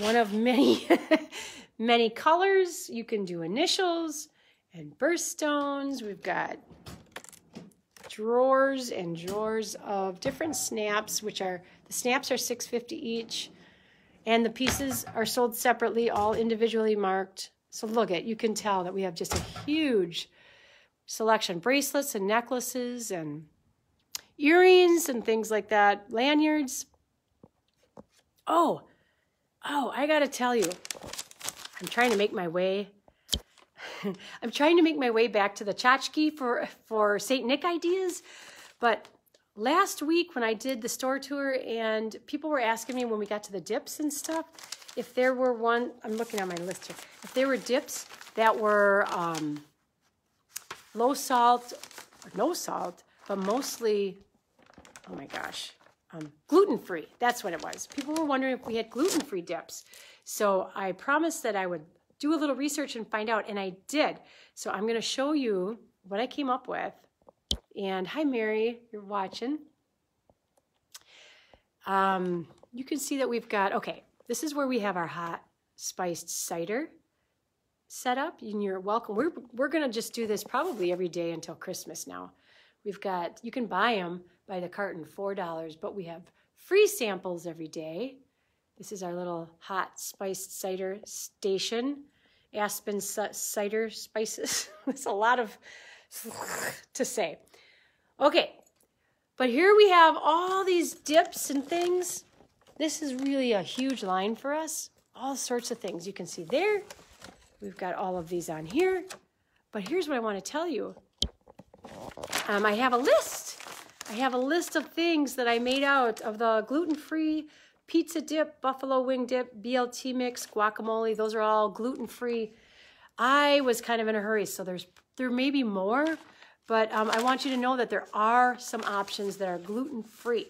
Speaker 1: one of many, [LAUGHS] many colors. You can do initials and birthstones. We've got drawers and drawers of different snaps, which are, the snaps are 650 each. And the pieces are sold separately, all individually marked. So look at, you can tell that we have just a huge selection. Bracelets and necklaces and earrings and things like that. Lanyards. Oh, oh, I got to tell you, I'm trying to make my way. [LAUGHS] I'm trying to make my way back to the tchotchke for, for St. Nick ideas. But last week when I did the store tour and people were asking me when we got to the dips and stuff, if there were one, I'm looking at my list here, if there were dips that were um, low salt, no salt, but mostly, oh my gosh, um, gluten-free. That's what it was. People were wondering if we had gluten-free dips. So I promised that I would do a little research and find out, and I did. So I'm going to show you what I came up with. And hi, Mary, you're watching. Um, you can see that we've got, okay, this is where we have our hot spiced cider set up and you're welcome. We're, we're gonna just do this probably every day until Christmas now. We've got, you can buy them by the carton, $4, but we have free samples every day. This is our little hot spiced cider station. Aspen cider spices. [LAUGHS] That's a lot of [LAUGHS] to say. Okay, but here we have all these dips and things. This is really a huge line for us. All sorts of things you can see there. We've got all of these on here. But here's what I want to tell you. Um, I have a list. I have a list of things that I made out of the gluten-free pizza dip, buffalo wing dip, BLT mix, guacamole. Those are all gluten-free. I was kind of in a hurry, so there's there may be more, but um, I want you to know that there are some options that are gluten-free.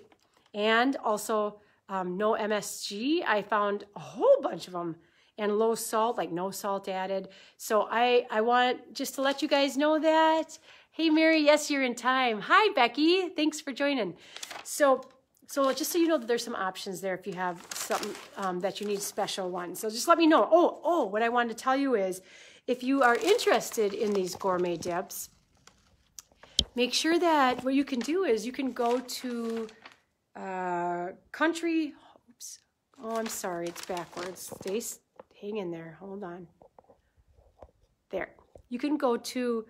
Speaker 1: And also um, no MSG. I found a whole bunch of them and low salt, like no salt added. So I, I want just to let you guys know that. Hey, Mary, yes, you're in time. Hi, Becky. Thanks for joining. So, so just so you know that there's some options there if you have something um, that you need special ones. So just let me know. Oh, oh, what I wanted to tell you is if you are interested in these gourmet dips, make sure that what you can do is you can go to uh, country, oops. Oh, I'm sorry, it's backwards. Stay, hang in there, hold on. There. You can go to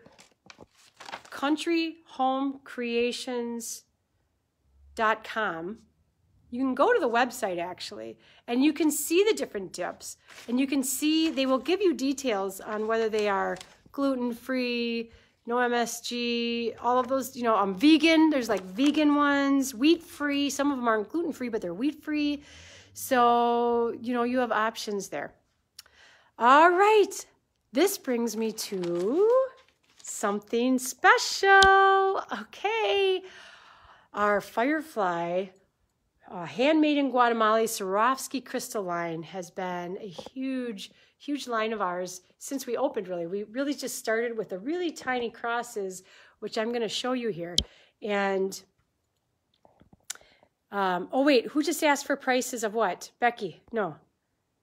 Speaker 1: countryhomecreations.com. You can go to the website actually, and you can see the different dips. And you can see, they will give you details on whether they are gluten free, no MSG, all of those, you know, I'm um, vegan. There's like vegan ones, wheat free. Some of them aren't gluten free, but they're wheat free. So, you know, you have options there. All right. This brings me to something special. Okay. Our Firefly uh, handmade in Guatemala Swarovski crystal line has been a huge, huge line of ours since we opened, really. We really just started with the really tiny crosses, which I'm going to show you here. And um, oh, wait, who just asked for prices of what? Becky, no.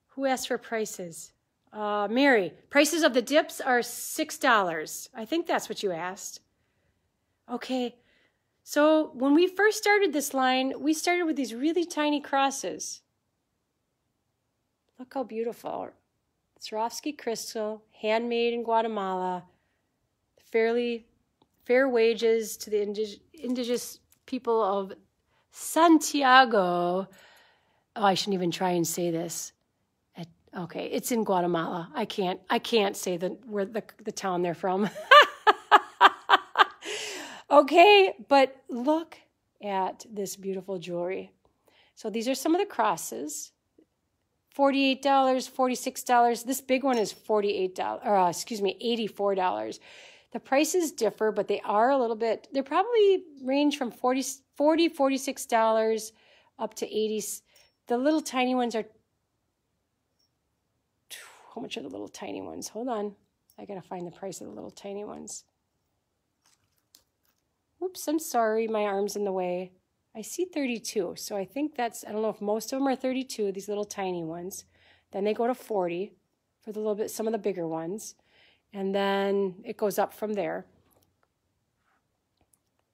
Speaker 1: Who asked for prices? Uh, Mary, prices of the dips are $6. I think that's what you asked. Okay, so when we first started this line, we started with these really tiny crosses. Look how beautiful. Swarovski crystal, handmade in Guatemala, fairly fair wages to the indig indigenous people of Santiago. Oh, I shouldn't even try and say this. Okay, it's in Guatemala. I can't. I can't say the where the the town they're from. [LAUGHS] okay, but look at this beautiful jewelry. So these are some of the crosses. $48, $46. This big one is $48, or uh, excuse me, $84. The prices differ, but they are a little bit, they're probably range from 40, 40 $46 up to 80 The little tiny ones are, how much are the little tiny ones? Hold on. I got to find the price of the little tiny ones. Oops, I'm sorry. My arm's in the way. I see 32. So I think that's, I don't know if most of them are 32, these little tiny ones. Then they go to 40 for the little bit, some of the bigger ones and then it goes up from there.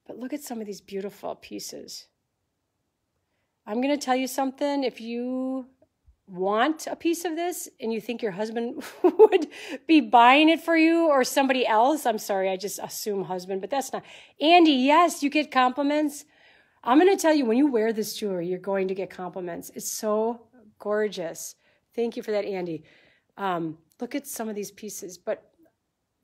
Speaker 1: But look at some of these beautiful pieces. I'm going to tell you something. If you want a piece of this and you think your husband [LAUGHS] would be buying it for you or somebody else, I'm sorry, I just assume husband, but that's not. Andy, yes, you get compliments. I'm going to tell you when you wear this jewelry, you're going to get compliments. It's so gorgeous. Thank you for that, Andy. Um, look at some of these pieces, but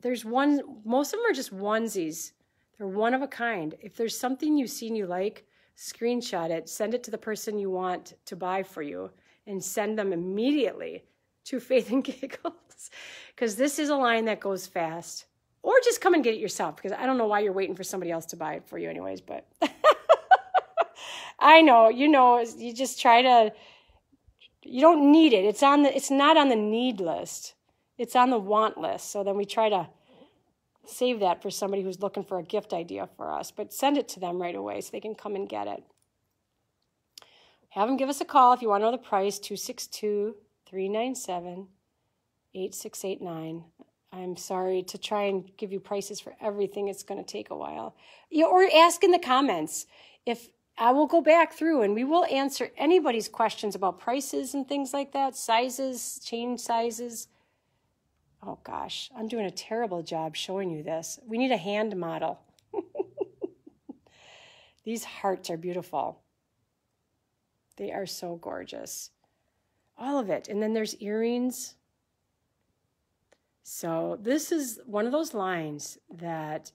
Speaker 1: there's one, most of them are just onesies. They're one of a kind. If there's something you've seen you like, screenshot it, send it to the person you want to buy for you, and send them immediately to Faith and [LAUGHS] Giggles. Because this is a line that goes fast. Or just come and get it yourself, because I don't know why you're waiting for somebody else to buy it for you, anyways, but [LAUGHS] I know, you know, you just try to you don't need it. It's on the it's not on the need list it's on the want list. So then we try to save that for somebody who's looking for a gift idea for us, but send it to them right away so they can come and get it. Have them give us a call if you want to know the price 262 397 8689. I'm sorry to try and give you prices for everything. It's going to take a while. Or ask in the comments if I will go back through and we will answer anybody's questions about prices and things like that, sizes, chain sizes. Oh gosh, I'm doing a terrible job showing you this. We need a hand model. [LAUGHS] These hearts are beautiful. They are so gorgeous. All of it. And then there's earrings. So this is one of those lines that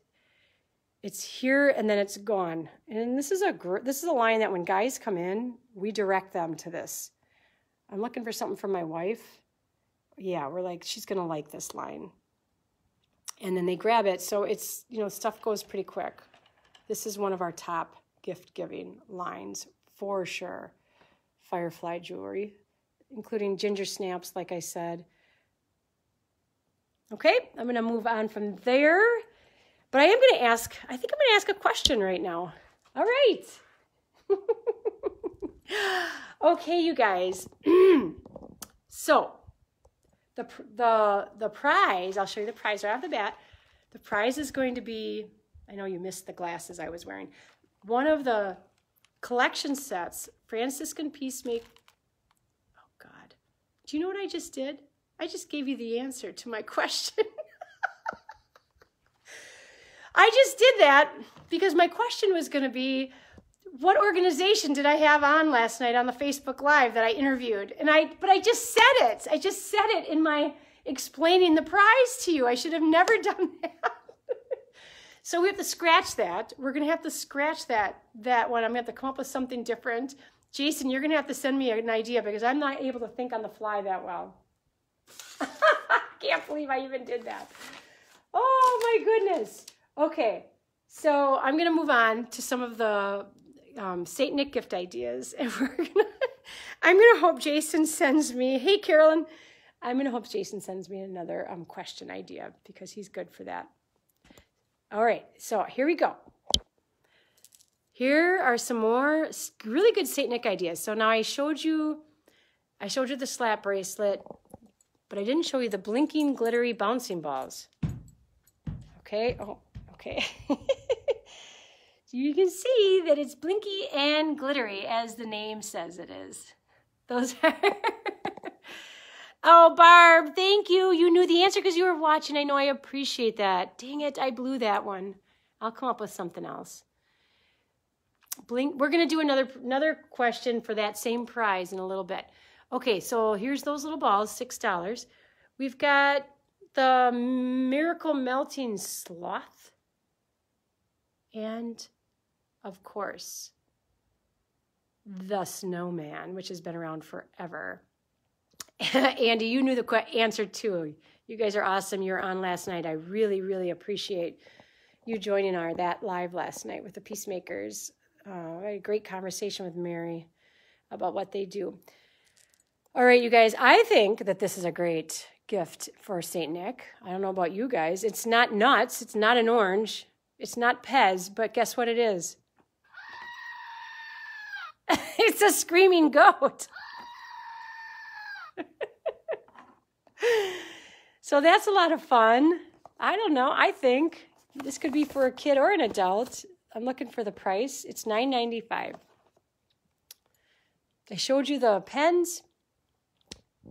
Speaker 1: it's here and then it's gone. And this is a this is a line that when guys come in, we direct them to this. I'm looking for something for my wife yeah, we're like, she's going to like this line. And then they grab it. So it's, you know, stuff goes pretty quick. This is one of our top gift giving lines for sure. Firefly jewelry, including ginger snaps, like I said. Okay, I'm to move on from there. But I am to ask, I think I'm to ask a question right now. All right. [LAUGHS] okay, you guys. [CLEARS THROAT] so, the, the, the prize, I'll show you the prize right off the bat. The prize is going to be, I know you missed the glasses I was wearing. One of the collection sets, Franciscan Peacemaker. Oh God. Do you know what I just did? I just gave you the answer to my [LAUGHS] question. I just did that because my question was going to be what organization did I have on last night on the Facebook Live that I interviewed? And I, but I just said it. I just said it in my explaining the prize to you. I should have never [LAUGHS] done that. So we have to scratch that. We're going to have to scratch that, that one. I'm going to have to come up with something different. Jason, you're going to have to send me an idea because I'm not able to think on the fly that well. [LAUGHS] Can't believe I even did that. Oh my goodness. Okay, so I'm going to move on to some of the um. Nick gift ideas, and [LAUGHS] we're gonna. I'm gonna hope Jason sends me. Hey, Carolyn. I'm gonna hope Jason sends me another um, question idea because he's good for that. All right, so here we go. Here are some more really good St. Nick ideas. So now I showed you, I showed you the slap bracelet, but I didn't show you the blinking, glittery bouncing balls. Okay, oh, okay. [LAUGHS] you can see that it's blinky and glittery as the name says it is. Those are... [LAUGHS] oh, Barb, thank you. You knew the answer because you were watching. I know I appreciate that. Dang it, I blew that one. I'll come up with something else. Blink. We're going to do another another question for that same prize in a little bit. Okay, so here's those little balls, $6. We've got the Miracle Melting Sloth and of course, the snowman, which has been around forever. [LAUGHS] Andy, you knew the answer too. You guys are awesome. You were on last night. I really, really appreciate you joining our that live last night with the peacemakers. Uh, I had a great conversation with Mary about what they do. All right, you guys, I think that this is a great gift for St. Nick. I don't know about you guys. It's not nuts, it's not an orange, it's not Pez, but guess what it is? [LAUGHS] it's a screaming goat. [LAUGHS] so that's a lot of fun. I don't know. I think this could be for a kid or an adult. I'm looking for the price. It's $9.95. I showed you the pens.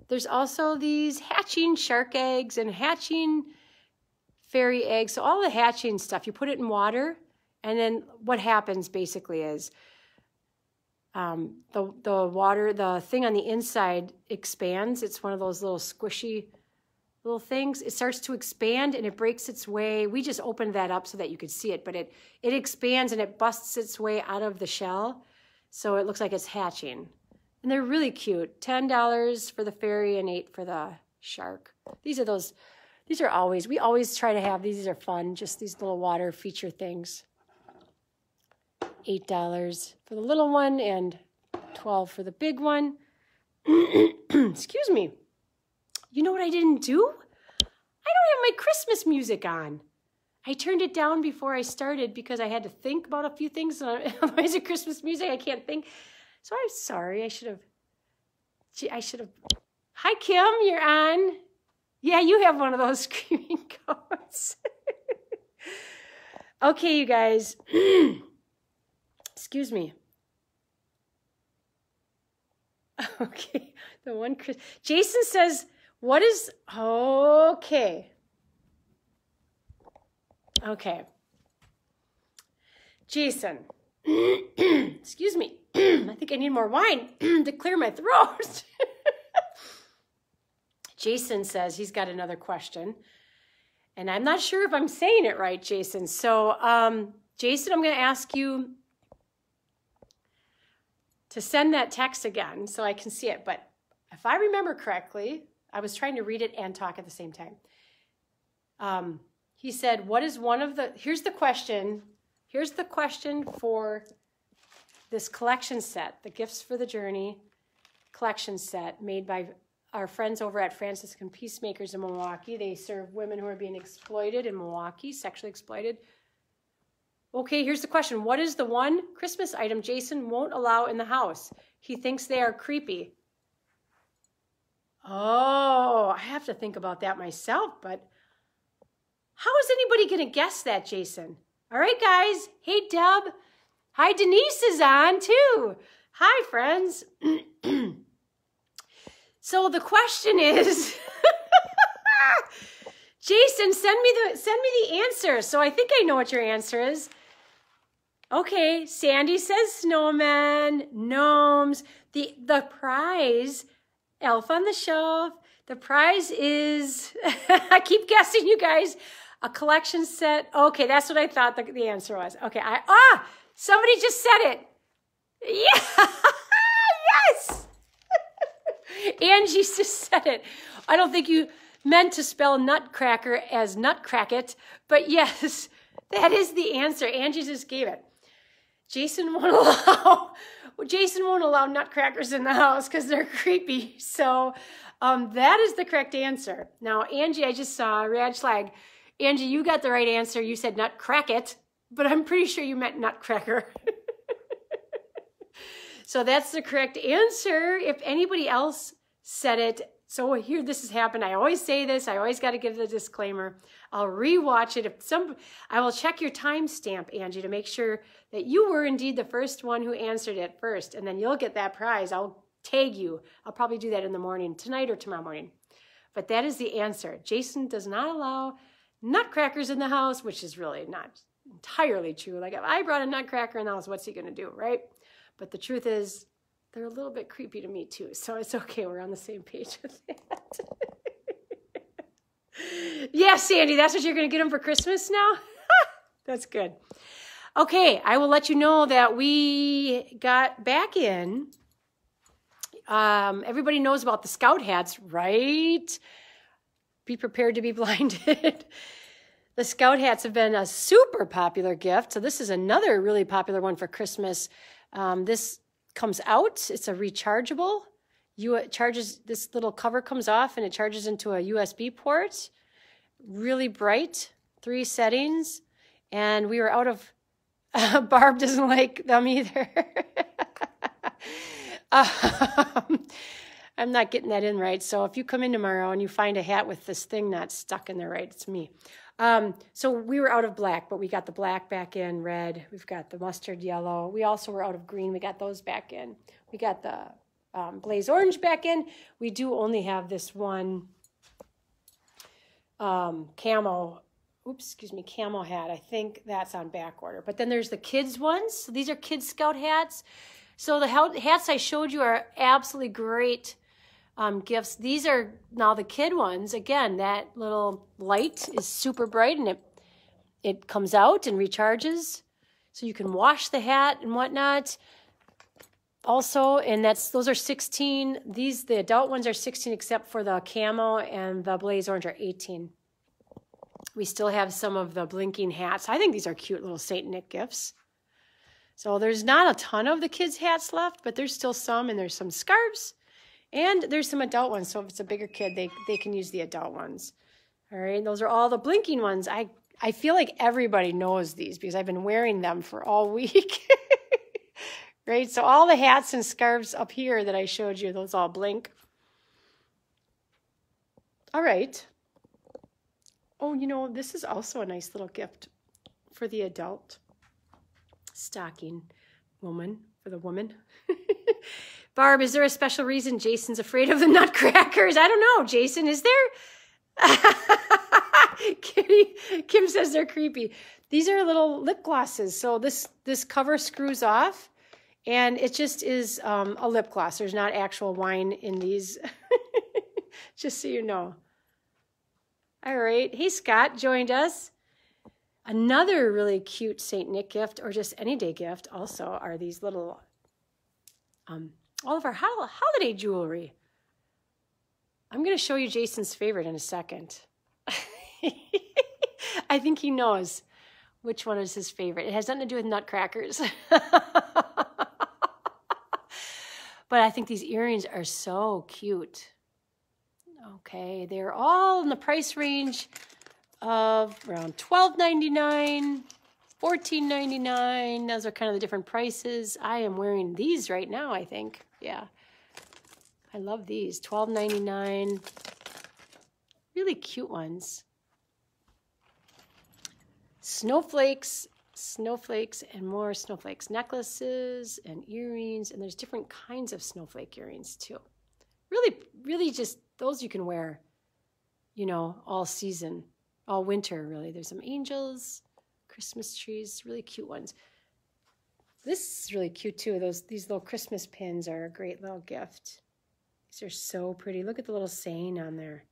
Speaker 1: There's also these hatching shark eggs and hatching fairy eggs. So all the hatching stuff, you put it in water, and then what happens basically is um, the, the water, the thing on the inside expands. It's one of those little squishy little things. It starts to expand and it breaks its way. We just opened that up so that you could see it, but it, it expands and it busts its way out of the shell. So it looks like it's hatching. And they're really cute. $10 for the fairy and 8 for the shark. These are those, these are always, we always try to have these. These are fun, just these little water feature things. $8 for the little one and 12 for the big one. [CLEARS THROAT] Excuse me. You know what I didn't do? I don't have my Christmas music on. I turned it down before I started because I had to think about a few things. [LAUGHS] Otherwise, it's Christmas music, I can't think. So I'm sorry. I should have. I should have. Hi, Kim. You're on. Yeah, you have one of those [LAUGHS] screaming goats. [LAUGHS] okay, you guys. [CLEARS THROAT] Excuse me. [LAUGHS] Okay, the one Chris Jason says, "What is okay?" Okay. Jason, [CLEARS THROAT] excuse me. [CLEARS THROAT] I think I need more wine [CLEARS THROAT] to clear my throat. [LAUGHS] Jason says he's got another question. And I'm not sure if I'm saying it right, Jason. So, um, Jason, I'm going to ask you to send that text again so I can see it. But if I remember correctly, I was trying to read it and talk at the same time. Um, he said, What is one of the, here's the question. Here's the question for this collection set, the Gifts for the Journey collection set made by our friends over at Franciscan Peacemakers in Milwaukee. They serve women who are being exploited in Milwaukee, sexually exploited Okay, here's the question. What is the one Christmas item Jason won't allow in the house? He thinks they are creepy. Oh, I have to think about that myself, but how is anybody going to guess that, Jason? All right, guys. Hey, Deb. Hi, Denise is on too. Hi, friends. [CLEARS THROAT] so the question is [LAUGHS] Jason, send me the send me the answer. So I think I know what your answer is. Okay, Sandy says snowman, gnomes. The the prize, elf on the shelf. The prize is [LAUGHS] I keep guessing, you guys. A collection set. Okay, that's what I thought the, the answer was. Okay, I ah, somebody just said it. [LAUGHS] Yeah, yes. [LAUGHS] Angie just said it. I don't think you meant to spell nutcracker as nutcracket, but yes, that is the answer. Angie just gave it. Jason won't [LAUGHS] allow Jason won't allow nutcrackers in the house because they're creepy. So um, that is the correct answer. Now, Angie, I just saw Rad Schlag. Angie, you got the right answer. You said nutcracket, but I'm pretty sure you meant nutcracker. [LAUGHS] so that's the correct answer. If anybody else said it, so here this has happened. I always say this. I always got to give the disclaimer. I'll rewatch it. If some, I will check your timestamp, Angie, to make sure that you were indeed the first one who answered it first, and then you'll get that prize. I'll tag you. I'll probably do that in the morning, tonight or tomorrow morning. But that is the answer. Jason does not allow nutcrackers in the house, which is really not entirely true. Like if I brought a nutcracker in the house, what's he going to do, right? But the truth is, they're a little bit creepy to me too. So it's okay. We're on the same page with that. [LAUGHS] yes, Sandy, that's what you're going to get them for Christmas now? [LAUGHS] that's good. Okay, I will let you know that we got back in. Um, everybody knows about the scout hats, right? Be prepared to be [LAUGHS] blinded. the scout hats have been a super popular gift. So this is another really popular one for Christmas. Um, this comes out. It's a rechargeable. You it charges this little cover comes off and it charges into a USB port. Really bright, three settings, and we were out of. Uh, [LAUGHS] Barb doesn't like them either. [LAUGHS] um, I'm not getting that in right. So if you come in tomorrow and you find a hat with this thing not stuck in there right, it's me. Um, so we were out of black, but we got the black back in, red. We've got the mustard yellow. We also were out of green. We got those back in. We got the um, blaze orange back in. We do only have this one um, camo, oops, excuse me, camo hat. I think that's on back order. But then there's the kids ones. So these are kids scout hats. So the hats I showed you are absolutely great um, gifts. These are now the kid ones. Again, that little light is super bright and it it comes out and recharges. So you can wash the hat and whatnot. Also, and that's those are 16. These the adult ones are 16 except for the camo and the blaze orange are 18. We still have some of the blinking hats. I think these are cute little Saint Nick gifts. So there's not a ton of the kids' hats left, but there's still some, and there's some scarves and there's some adult ones. So if it's a bigger kid, they, they can use the adult ones. All right. Those are all the blinking ones. I, I feel like everybody knows these because I've been wearing them for all week. [LAUGHS] right. So all the hats and scarves up here that I showed you, those all blink. All right. Oh, you know, this is also a nice little gift for the adult stocking woman, for the woman. [LAUGHS] Barb, is there a special reason Jason's afraid of the [LAUGHS] nutcrackers? I don't know, Jason. Is there? [LAUGHS] Kitty, Kim says they're creepy. These are little lip glosses. So this this cover screws off, and it just is um, a lip gloss. There's not actual wine in these. [LAUGHS] just so you know. All right. Hey, Scott joined us. Another really cute St. Nick gift, or just any day gift, also are these little um, all of our holiday jewelry. I'm going to show you Jason's favorite in a second. [LAUGHS] I think he knows which one is his favorite. It has nothing to do with nutcrackers. [LAUGHS] but I think these earrings are so cute. Okay, they're all in the price range of around $12.99 $14.99. Those are kind of the different prices. I am wearing these right now, I think. Yeah. I love these. $12.99. Really cute ones. Snowflakes, snowflakes, and more snowflakes. Necklaces and earrings, and there's different kinds of snowflake earrings too. Really, really just those you can wear, you know, all season. all winter, really. There's some angels, Christmas trees, really cute ones. This is really cute too. Those these little Christmas pins are a great little gift. These are so pretty. Look at the little saying on there.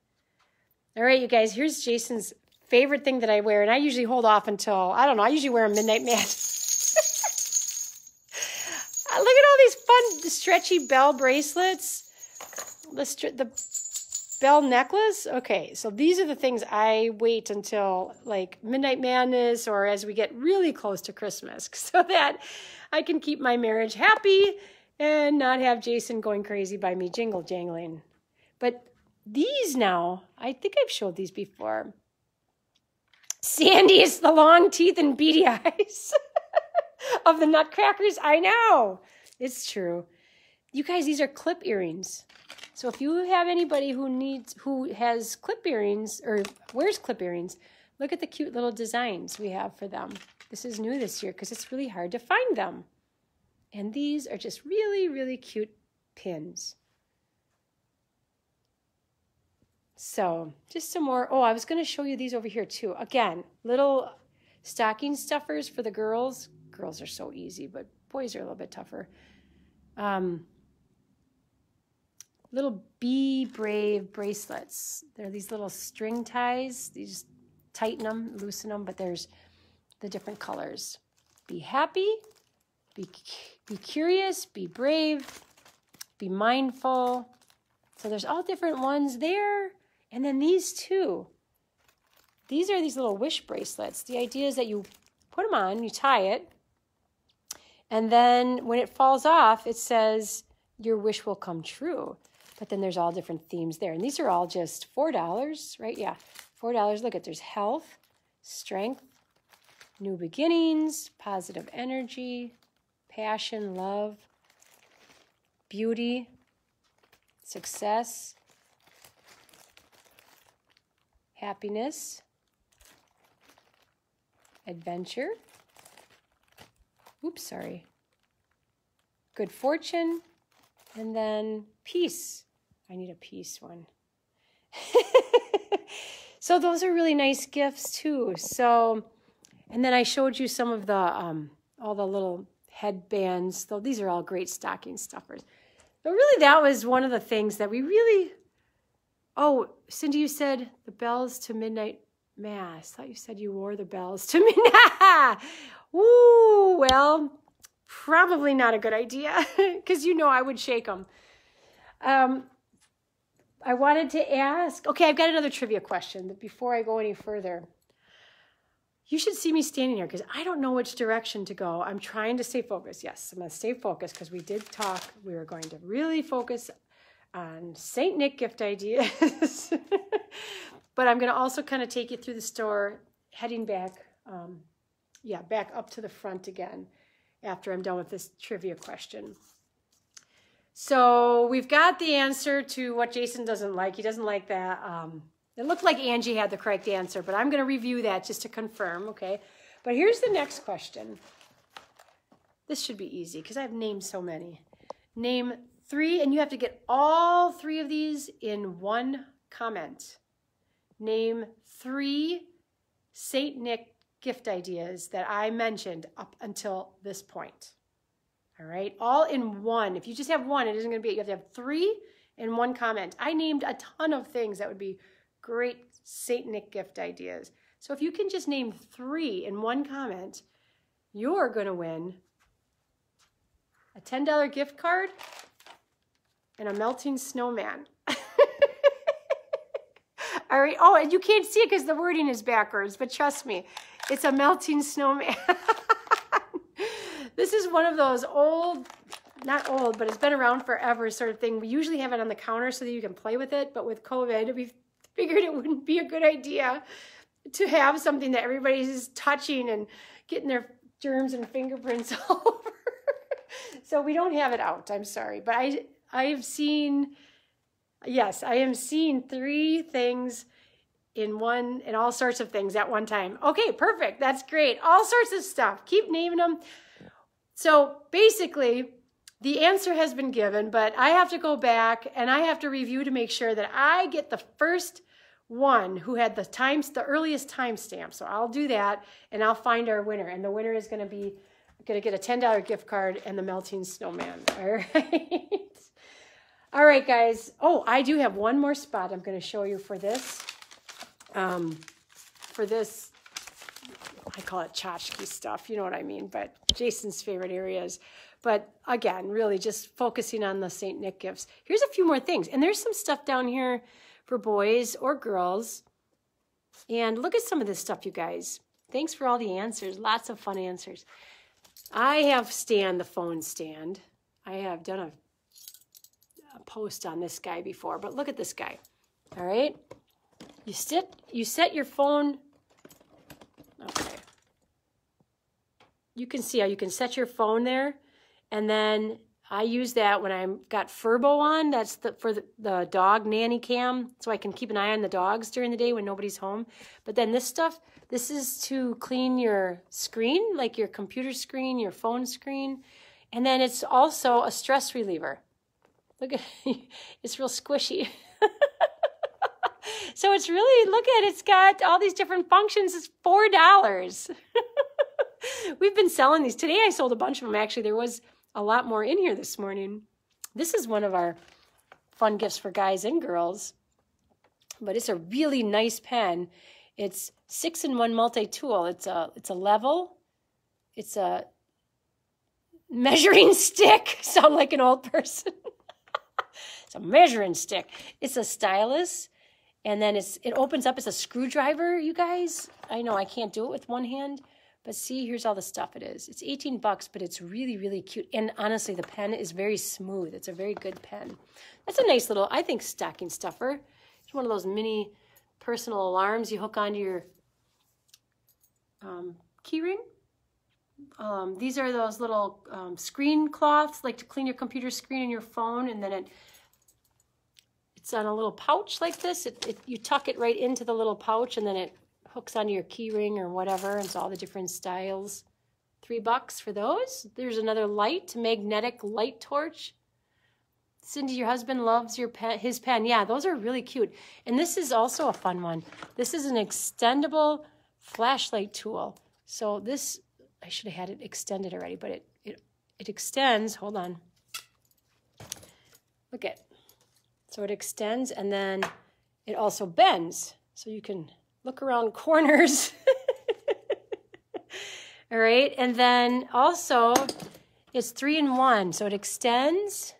Speaker 1: All right, you guys, here's Jason's favorite thing that I wear, and I usually hold off until, I don't know, I usually wear a midnight mass. [LAUGHS] Uh, look at all these fun stretchy bell bracelets. The, the bell necklace. Okay, so these are the things I wait until like Midnight Madness or as we get really close to Christmas [LAUGHS] so that I can keep my marriage happy and not have Jason going crazy by me jingle jangling. But these now, I think I've showed these before. Sandy is the long teeth and beady [LAUGHS] eyes [LAUGHS] of the nutcrackers. I know. It's true. You guys, these are clip earrings. So if you have anybody who needs who has clip earrings or wears clip earrings, look at the cute little designs we have for them. This is new this year because it's really hard to find them. And these are just really, really cute pins. So just some more. Oh, I was going to show you these over here too. Again, little stocking stuffers for the girls. Girls are so easy, but boys are a little bit tougher. Um, little Be Brave bracelets. They're these little string ties. You just tighten them, loosen them, but there's the different colors. Be happy, be, be curious, be brave, be mindful. So there's all different ones there. And then these two. These are these little wish bracelets. The idea is that you put them on, you tie it, and then when it falls off, it says, your wish will come true. But then there's all different themes there. And these are all just $4, right? Yeah, $4. Look at there's health, strength, new beginnings, positive energy, passion, love, beauty, success, happiness, adventure. Oops, sorry. Good fortune, and then peace. I need a peace one. [LAUGHS] so those are really nice gifts too. So, and then I showed you some of the um, all the little headbands. Though these are all great stocking stuffers. But really, that was one of the things that we really. Oh, Cindy, you said the bells to midnight mass. Thought you said you wore the bells to [LAUGHS] midnight. Ooh, well, probably not a good idea [LAUGHS] because you know I would shake them. Um, I wanted to ask, okay, I've got another trivia question but before I go any further. You should see me standing here because I don't know which direction to go. I'm trying to stay focused. Yes, I'm going to stay focused because we did talk. We were going to really focus on St. Nick gift ideas. [LAUGHS] but I'm going to also kind of take you through the store, heading back, um, yeah, back up to the front again after I'm done with this trivia question. So we've got the answer to what Jason doesn't like. He doesn't like that. Um, it looked like Angie had the correct answer, but I'm going to review that just to confirm, okay? But here's the next question. This should be easy because I've named so many. Name three, and you have to get all three of these in one comment. Name three St. Nick gift ideas that I mentioned up until this point. All right, all in one. If you just have one, it isn't going to be, you have to have three in one comment. I named a ton of things that would be great St. Nick gift ideas. So if you can just name three in one comment, you're going to win a $10 gift card and a melting snowman. [LAUGHS] All right. Oh, and you can't see it because the wording is backwards, but trust me, it's a melting snowman. [LAUGHS] this is one of those old, not old, but it's been around forever sort of thing. We usually have it on the counter so that you can play with it. But with COVID, we [LAUGHS] figured it wouldn't be a good idea to have something that everybody's touching and getting their germs and fingerprints [LAUGHS] all over. so we don't have it out. I'm sorry. But I, I've seen, yes, I am seeing three things in one in all sorts of things at one time. Okay, perfect. That's great. All sorts of stuff. Keep naming them. So basically, the answer has been given, but I have to go back and I have to review to make sure that I get the first one who had the times the earliest timestamp. So I'll do that and I'll find our winner. And the winner is going to be going to get a $10 gift card and the melting snowman. [LAUGHS] All right. All right, guys. Oh, I do have one more spot I'm going to show you for this. Um, for this, I call it tchotchke stuff. You know what I mean? But Jason's favorite areas. But again, really just focusing on the St. Nick gifts. Here's a few more things. And there's some stuff down here for boys or girls. And look at some of this stuff, you guys. Thanks for all the answers. Lots of fun answers. I have Stan, the phone stand. I have done a, a post on this guy before, but look at this guy. All right. You sit, you set your phone. Okay. You can see how you can set your phone there and then I use that when I've got Furbo on. That's the, for the, the, dog nanny cam, so I can keep an eye on the dogs during the day when nobody's home. But then this stuff, this is to clean your screen, like your computer screen, your phone screen. And then it's also a stress reliever. Look at [LAUGHS] it's real squishy. [LAUGHS] so it's really, look at it, it's got all these different functions. It's $4. [LAUGHS] [LAUGHS] We've been selling these. Today I sold a bunch of them. Actually, there was a lot more in here this morning. This is one of our fun gifts for guys and girls, but it's a really nice pen. It's six in one multi-tool. It's a it's a level. It's a measuring [LAUGHS] stick. [LAUGHS] Sound like an old person. it's a measuring stick. It's a stylus. And then it's it opens up as a screwdriver, you guys. I know I can't do it with one hand. But see, here's all the stuff it is. It's 18 bucks, but it's really, really cute. And honestly, the pen is very smooth. It's a very good pen. That's a nice little, I think, stocking stuffer. It's one of those mini personal alarms you hook onto your um, keyring. Um, these are those little um, screen cloths, like to clean your computer screen and your phone, and then it it's on a little pouch like this. It, it, you tuck it right into the little pouch, and then it hooks onto your key ring or whatever. and It's all the different styles. Three bucks for those. There's another light, magnetic light torch. Cindy, your husband loves your pen, his pen. Yeah, those are really cute. And this is also a fun one. This is an extendable flashlight tool. So this, I should have had it extended already, but it, it, it extends. Hold on. Look at. So it extends and then it also bends. So you can look around corners. [LAUGHS] All right, and then also it's three in one, so it extends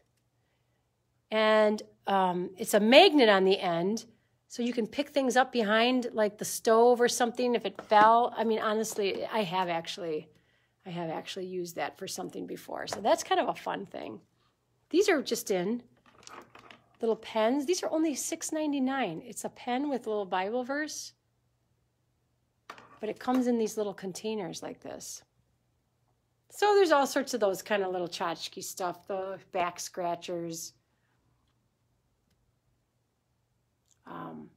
Speaker 1: and um, it's a magnet on the end, so you can pick things up behind like the stove or something if it fell. I mean, honestly, I have actually, I have actually used that for something before, so that's kind of a fun thing. These are just in little pens. These are only $6.99. It's a pen with a little Bible verse but it comes in these little containers like this. So there's all sorts of those kind of little tchotchke stuff, the back scratchers, um,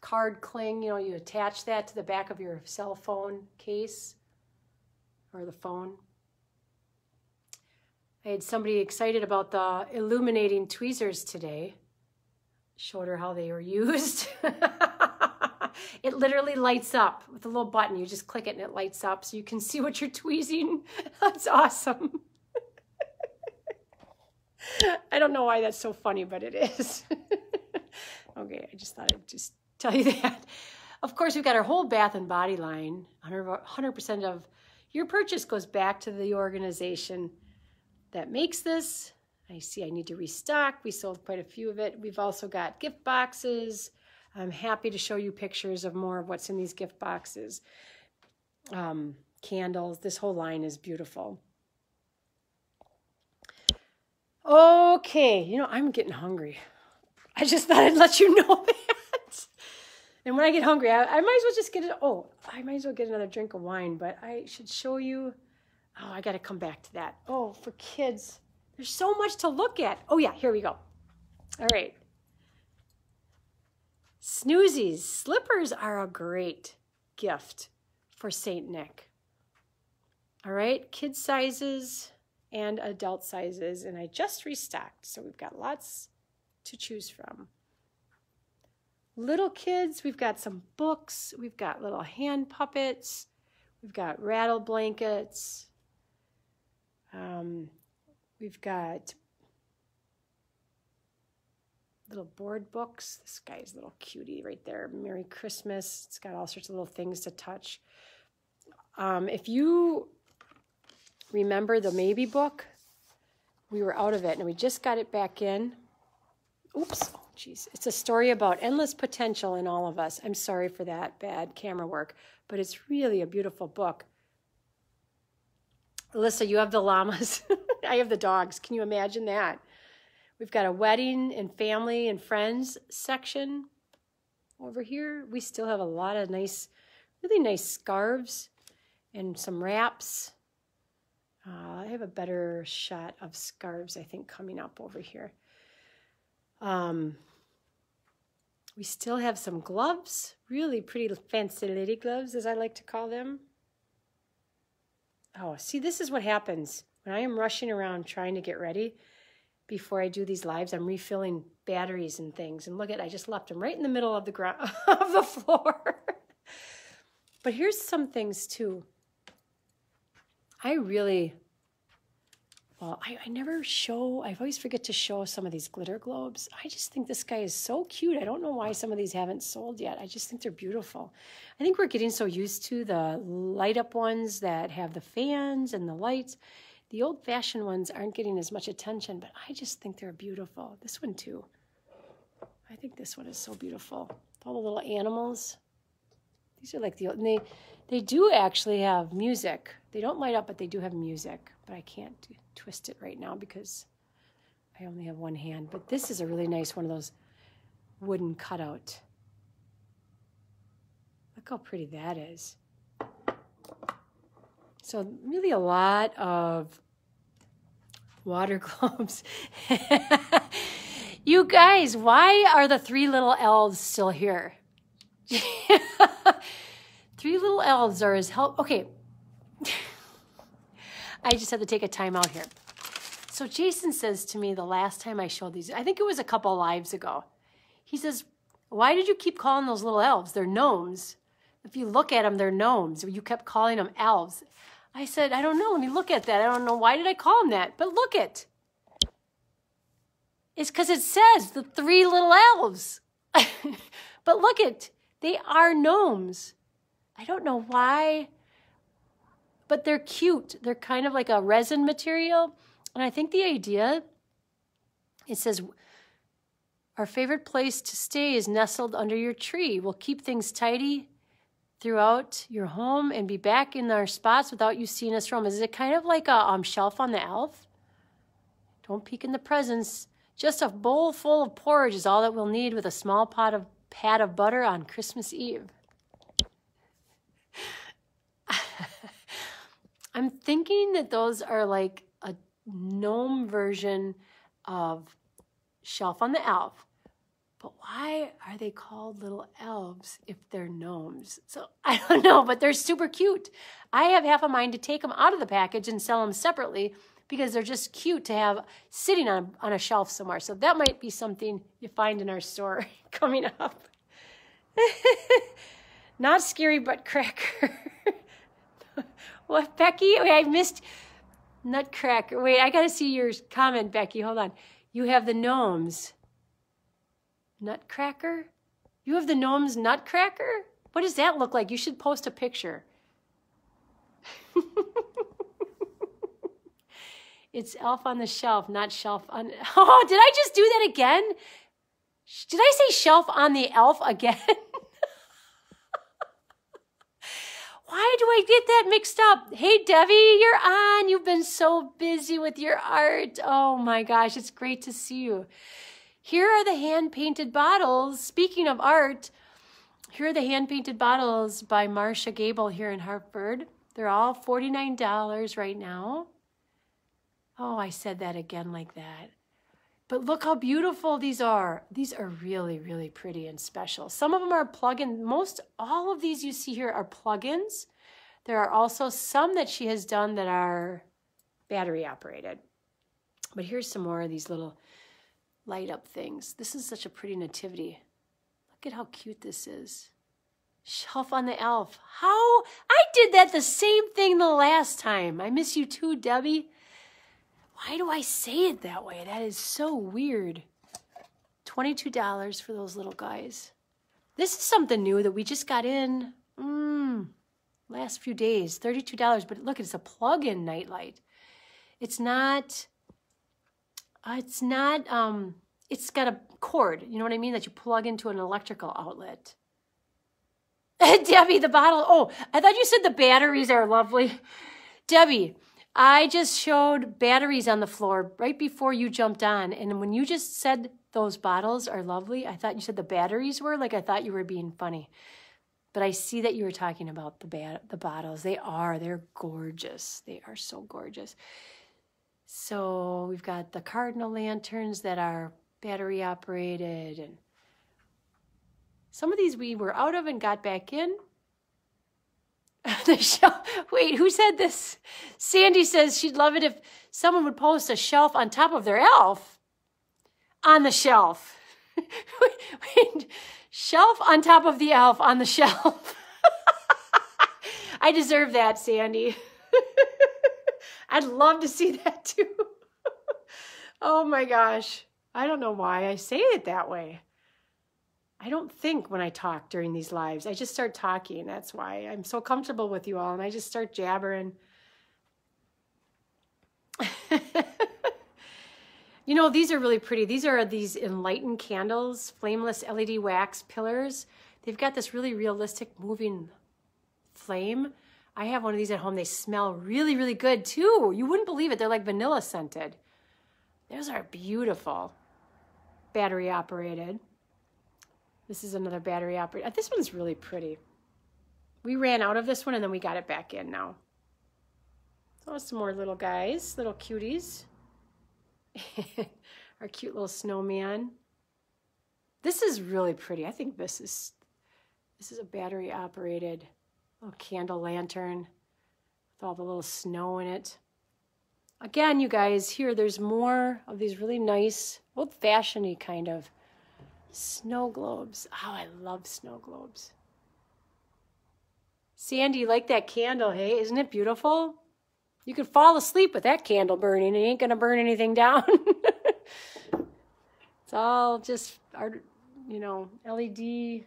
Speaker 1: card cling, you know, you attach that to the back of your cell phone case or the phone. I had somebody excited about the illuminating tweezers today. Showed her how they were [LAUGHS] used. It literally lights up with a little button. You just click it and it lights up so you can see what you're tweezing. [LAUGHS] That's awesome. [LAUGHS] I don't know why that's so funny, but it is. [LAUGHS] okay, I just thought I'd just tell you that. Of course, we've got our whole bath and body line. 100% of your purchase goes back to the organization that makes this. I see I need to restock. We sold quite a few of it. We've also got gift boxes, I'm happy to show you pictures of more of what's in these gift boxes. Um, candles, this whole line is beautiful. Okay, you know, I'm getting hungry. I just thought I'd let you [LAUGHS] know that. and when I get hungry, I, I, might as well just get it. Oh, I might as well get another drink of wine, but I should show you. Oh, I got to come back to that. Oh, for kids, there's so much to look at. Oh, yeah, here we go. All right. Snoozies. Slippers are a great gift for St. Nick. All right, kid sizes and adult sizes. And I just restocked, so we've got lots to choose from. little kids, we've got some books, we've got little hand puppets, we've got rattle blankets, um, we've got little board books. This guy's a little cutie right there. Merry Christmas. It's got all sorts of little things to touch. Um, if you remember the Maybe book, we were out of it and we just got it back in. Oops. Oh, jeez. It's a story about endless potential in all of us. I'm sorry for that bad camera work, but it's really a beautiful book. Alyssa, you have the llamas. [LAUGHS] I have the dogs. Can you imagine that? We've got a wedding and family and friends section over here. We still have a lot of nice, really nice scarves and some wraps. Uh, I have a better shot of scarves, I think, coming up over here. Um, we still have some gloves, really pretty fancy lady gloves, as I like to call them. Oh, see, this is what happens when I am rushing around trying to get ready before I do these lives, I'm refilling batteries and things. And look at, I just left them right in the middle of the ground [LAUGHS] of the floor. [LAUGHS] but here's some things too. I really, well, I, I never show, I always forget to show some of these glitter globes. I just think this guy is so cute. I don't know why some of these haven't sold yet. I just think they're beautiful. I think we're getting so used to the light up ones that have the fans and the lights the old fashioned ones aren't getting as much attention, but I just think they're beautiful. This one too. I think this one is so beautiful. All the little animals. These are like the old, and they, they do actually have music. They don't light up, but they do have music. But I can't twist it right now because I only have one hand. But this is a really nice one of those wooden cutout. Look how pretty that is. So really a lot of water [LAUGHS] globes. you guys, why are the three little elves still here? [LAUGHS] three little elves are as help. Okay. [LAUGHS] I just had to take a time out here. So Jason says to me the last time I showed these, I think it was a couple lives ago. He says, why did you keep calling those little elves? They're gnomes. If you look at them, they're gnomes. You kept calling them elves. I said, I don't know. Let me look at that. I don't know. Why did I call him that? But look it. It's because it says the three little elves. [LAUGHS] but look it. They are gnomes. I don't know why, but they're cute. They're kind of like a resin material. And I think the idea, it says, our favorite place to stay is nestled under your tree. We'll keep things tidy throughout your home and be back in our spots without you seeing us from. Is it kind of like a um, shelf on the elf? Don't peek in the presents. Just a bowl full of porridge is all that we'll need with a small pot of pat of butter on Christmas Eve. [LAUGHS] I'm thinking that those are like a gnome version of Shelf on the Elf. But why are they called little elves if they're gnomes? So [LAUGHS] I don't know, but they're super cute. I have half a mind to take them out of the package and sell them separately because they're just cute to have sitting on, on a shelf somewhere. So that might be something you find in our store [LAUGHS] coming up. [LAUGHS] Not scary, but cracker. what, Becky? Wait, I missed Nutcracker. Wait, I got to see your comment, Becky. Hold on. You have the gnomes. Nutcracker? You have the gnome's nutcracker? What does that look like? You should post a picture. [LAUGHS] it's elf on the shelf, not shelf on. [LAUGHS] Oh, did I just do that again? Did I say shelf on the elf again? [LAUGHS] Why do I get that mixed up? Hey, Debbie, you're on. You've been so busy with your art. Oh my gosh, it's great to see you. Here are the hand painted bottles. Speaking of art, here are the hand painted bottles by Marcia Gable here in Hartford. They're all $49 right now. Oh, I said that again like that. But look how beautiful these are. These are really, really pretty and special. Some of them are plug-in. Most, all of these you see here are plug-ins. There are also some that she has done that are battery operated. But here's some more of these little light up things. This is such a pretty nativity. Look at how cute this is. Shelf on the elf. How? I did that the same thing the last time. I miss you too, Debbie. Why do I say it that way? That is so weird. $22 for those little guys. This is something new that we just got in mm, last few days. $32, but look, it's a plug-in nightlight. It's not, uh, it's not, um, it's got a cord, you know what I mean, that you plug into an electrical outlet. [LAUGHS] Debbie, the bottle, oh, I thought you said the batteries are lovely. Debbie, I just showed batteries on the floor right before you jumped on. And when you just said those bottles are lovely, I thought you said the batteries were, like I thought you were being funny. But I see that you were talking about the the bottles. They are. They're gorgeous. They are so gorgeous. So we've got the cardinal lanterns that are battery operated and some of these we were out of and got back in. [LAUGHS] the shelf. Wait, who said this? Sandy says she'd love it if someone would post a shelf on top of their elf. On the shelf. [LAUGHS] wait, shelf on top of the elf on the shelf. [LAUGHS] I deserve that, Sandy. I'd love to see [LAUGHS] that too. oh my gosh. I don't know why I say it that way. I don't think when I talk during these lives. I just start talking. That's why I'm so comfortable with you all and I just start jabbering. [LAUGHS] you know, these are really pretty. These are these enlightened candles, flameless LED wax pillars. They've got this really realistic moving flame. I have one of these at home. They smell really, really good too. You wouldn't believe it. They're like vanilla scented. Those are beautiful. Battery operated. This is another battery operated. Uh, this one's really pretty. We ran out of this one and then we got it back in now. So some more little guys, little cuties. [LAUGHS] Our cute little snowman. This is really pretty. I think this is this is a battery operated little candle lantern with all the little snow in it. Again, you guys, here there's more of these really nice, old-fashioned kind of Snow globes. Oh, I love snow globes. Sandy, you like that candle, hey? Isn't it beautiful? You could fall asleep with that candle burning. It ain't going to burn anything down. [LAUGHS] it's all just, art, you know, LED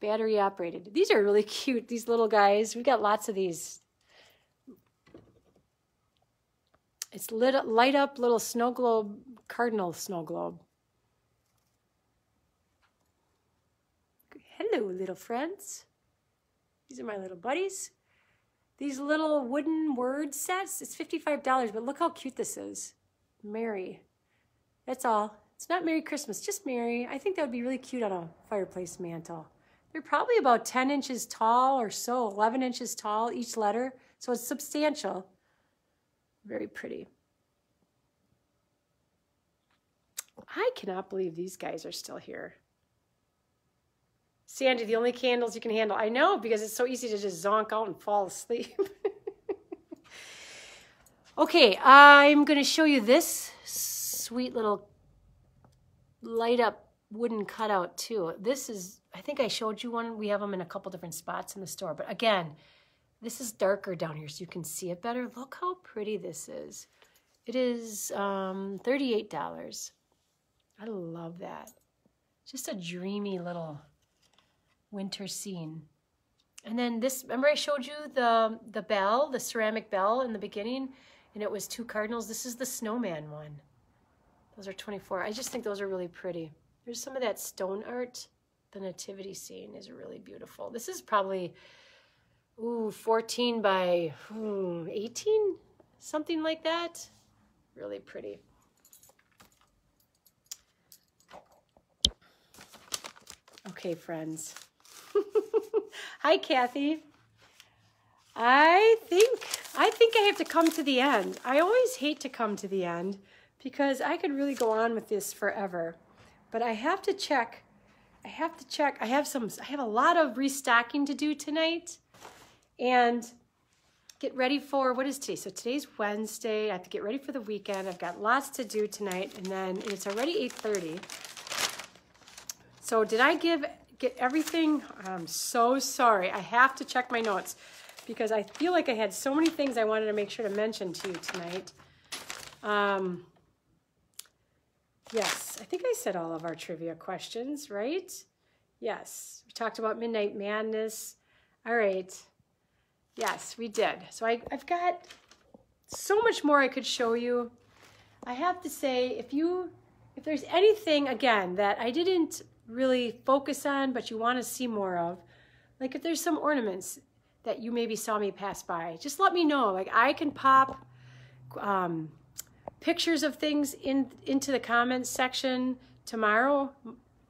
Speaker 1: battery operated. These are really [LAUGHS] cute, these little guys. We got lots of these. It's lit, up, light up little snow globe, cardinal snow globe. Hello, little friends. These are my little buddies. These little wooden word sets, it's $55, but look how cute this is. Mary. That's all. It's not Merry Christmas, just Mary. I think that would be really cute on a fireplace mantle. They're probably about 10 inches tall or so, 11 inches tall, each letter. So it's substantial. Very pretty. I cannot believe these guys are still here. Sandy, the only candles you can handle. I know because it's so easy to just zonk out and fall asleep. [LAUGHS] okay, I'm going to show you this sweet little light up wooden cutout too. This is, I think I showed you one. We have them in a couple different spots in the store. But again, this is darker down here so you can see it better. Look how pretty this is. It is um, $38. I love that. Just a dreamy little winter scene. And then this, remember I showed you the, the bell, the ceramic bell in the beginning, and it was two cardinals. This is the snowman one. Those are 24. I just think those are really pretty. There's some of that stone art. The nativity scene is really beautiful. This is probably, ooh, 14 by ooh, 18, something like that. Really pretty. Okay, friends. [LAUGHS] Hi, Kathy. I think I think I have to come to the end. I always hate to come to the end because I could really go on with this forever. But I have to check. I have to check. I have some I have a lot of restocking to do tonight and get ready for what is today? So today's Wednesday. I have to get ready for the weekend. I've got lots to do tonight and then it's already 8:30 So did I give get everything? I'm so sorry. I have to check my notes because I feel like I had so many things I wanted to make sure to mention to you tonight. Um, yes, I think I said all of our trivia questions, right? Yes, we talked about Midnight Madness. All right. Yes, we did. So I, I've got so much more I could show you. I have to say, if you, if there's anything, again, that I didn't really focus on, but you want to see more of, like if there's some ornaments that you maybe saw me pass by, just let me know. Like I can pop um, pictures of things in into the comments section tomorrow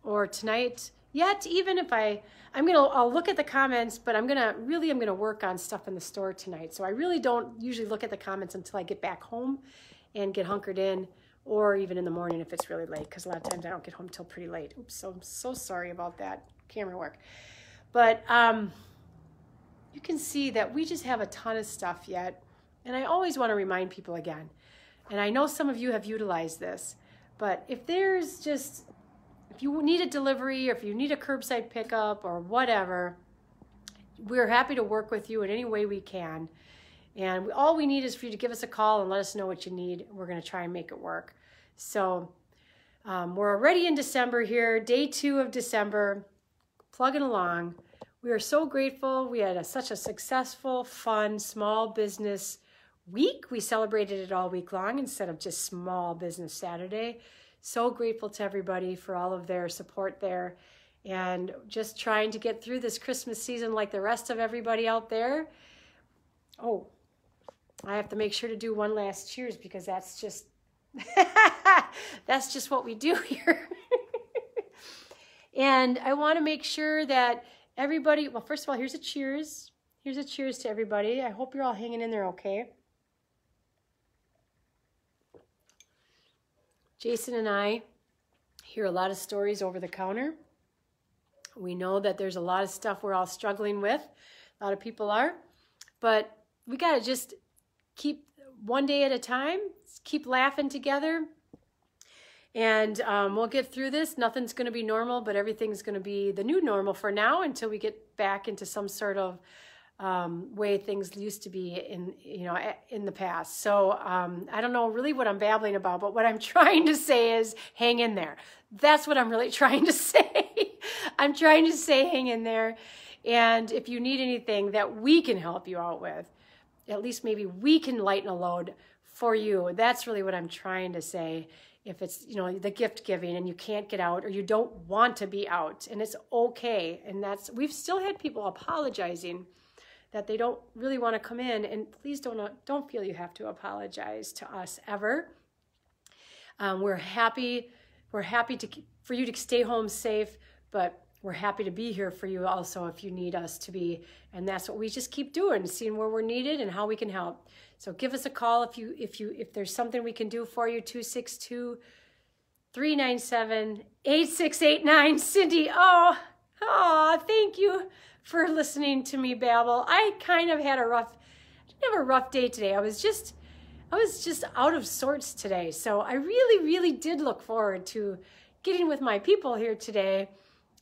Speaker 1: or tonight. Yet even if I I'm gonna I'll look at the comments but I'm gonna really I'm gonna work on stuff in the store tonight. So I really don't usually look at the comments until I get back home and get hunkered in or even in the morning if it's really late because a lot of times I don't get home till pretty late. Oops so I'm so sorry about that camera work. But um you can see that we just have a ton of stuff yet and I always want to remind people again and I know some of you have utilized this, but if there's just, if you need a delivery or if you need a curbside pickup or whatever, we're happy to work with you in any way we can. And we, all we need is for you to give us a call and let us know what you need. We're going to try and make it work. So um, we're already in December here, day two of December, plugging along. We are so grateful. We had a, such a successful, fun, small business week. We celebrated it all week long instead of just Small Business Saturday. So grateful to everybody for all of their support there and just trying to get through this Christmas season like the rest of everybody out there. Oh, I have to make sure to do one last cheers because that's just [LAUGHS] that's just what we do [LAUGHS] here. and I want to make sure that everybody, well, first of all, here's a cheers. Here's a cheers to everybody. I hope you're all hanging in there okay. Jason and I hear a lot of stories over the counter. We know that there's a lot of stuff we're all struggling with. A lot of people are. But we got to just keep one day at a time, keep laughing together. And um, we'll get through this. Nothing's going to be normal, but everything's going to be the new normal for now until we get back into some sort of um, way things used to be in you know in the past. So um, I don't know really what I'm babbling about, but what I'm [LAUGHS] trying to say is hang in there. That's what I'm really [LAUGHS] trying to say. I'm trying to say hang in there, and if you need anything that we can help you out with, at least maybe we can lighten a load for you. That's really what I'm trying to say. If it's you know the gift giving and you can't get out or you don't want to be out, and it's okay, and that's we've still had people apologizing that they don't really want to come in and please don't don't feel you have to apologize to us ever. Um, we're happy we're happy to for you to stay home safe but we're happy to be here for you also if you need us to be. And that's what we just keep doing seeing where we're needed and how we can help. So give us a call if you if you if there's something we can do for you 262 397 8689 cindy. Oh oh thank you for listening to me babble. I kind of had a rough, I have a rough day today. I was just, I was just out of sorts today. So I really, really did look forward to getting with my people here today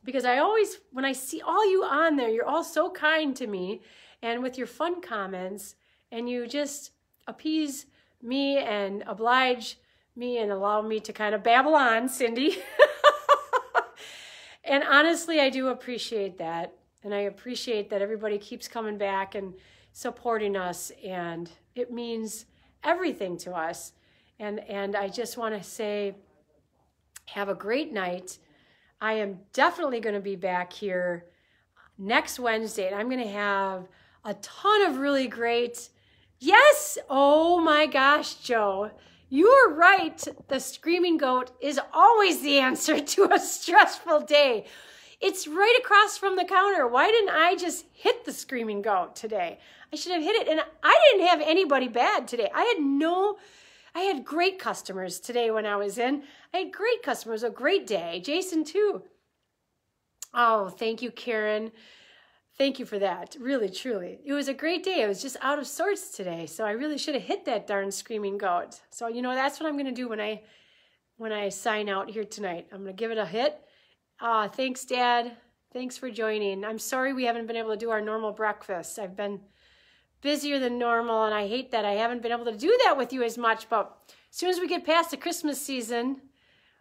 Speaker 1: because I always, when I see all you on there, you're all so kind to me and with your fun comments and you just appease me and oblige me and allow me to kind of babble on, Cindy. [LAUGHS] and honestly, I do appreciate that. And I appreciate that everybody keeps coming back and supporting us. And it means everything to us. And, and I just want to say, have a great night. I am definitely going to be back here next Wednesday, and I'm going to have a ton of really great. Yes! Oh my gosh, Joe. You are right. The screaming goat is always the [LAUGHS] answer to a stressful day. It's right across from the counter. Why didn't I just hit the screaming goat today? I should have hit it. And I didn't have anybody bad today. I had no, I had great customers today when I was in. I had great customers, a great day. Jason, too. Oh, thank you, Karen. Thank you for that. Really, truly. It was a great day. I was just out of sorts today. So I really should have hit that darn screaming goat. So, you know, that's what I'm going to do when I when I sign out here tonight. I'm going to give it a hit Ah, thanks, Dad. Thanks for joining. I'm sorry we haven't been able to do our normal breakfast. I've been busier than normal, and I hate that I haven't been able to do that with you as much. But as soon as we get past the Christmas season,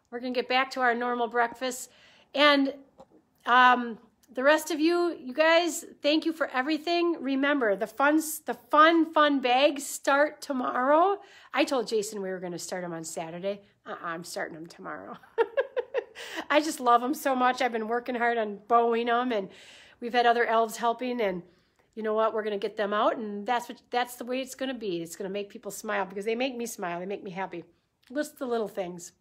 Speaker 1: we're going to get back to our normal breakfast. And um, the rest of you, you guys, thank you for everything. Remember, the fun, the fun, fun bags start tomorrow. I told Jason we were going to start them on Saturday. Uh-uh, I'm starting them tomorrow. [LAUGHS] I just love them so much. I've been working hard on bowing them, and we've had other elves helping. And you know what? We're going to get them out, and that's what that's the way it's going to be. It's going to make people smile because they make me smile. They make me happy. Just the little things.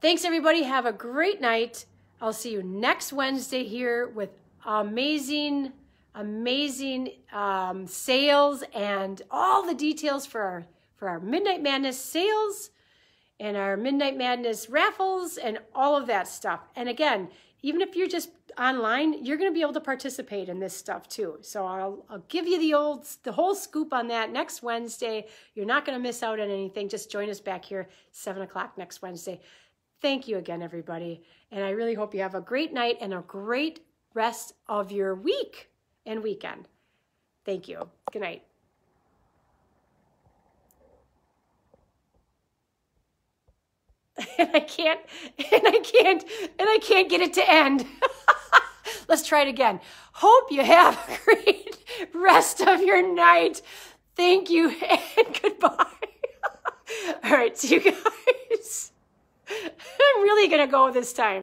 Speaker 1: Thanks, everybody. Have a great night. I'll see you next Wednesday here with amazing, amazing um, sales and all the details for our for our Midnight Madness sales and our Midnight Madness raffles and all of that stuff. And again, even if you're just online, you're going to be able to participate in this stuff too. So I'll, I'll give you the old, the whole scoop on that next Wednesday. You're not going to miss out on anything. Just join us back here, seven o'clock next Wednesday. Thank you again, everybody. And I really hope you have a great night and a great rest of your week and weekend. Thank you. Good night. [LAUGHS] and I can't, and I can't, and I can't get it to end. [LAUGHS] Let's try it again. Hope you have a [LAUGHS] great rest of your night. Thank you and goodbye. All right, see you guys. I'm really going to go this time.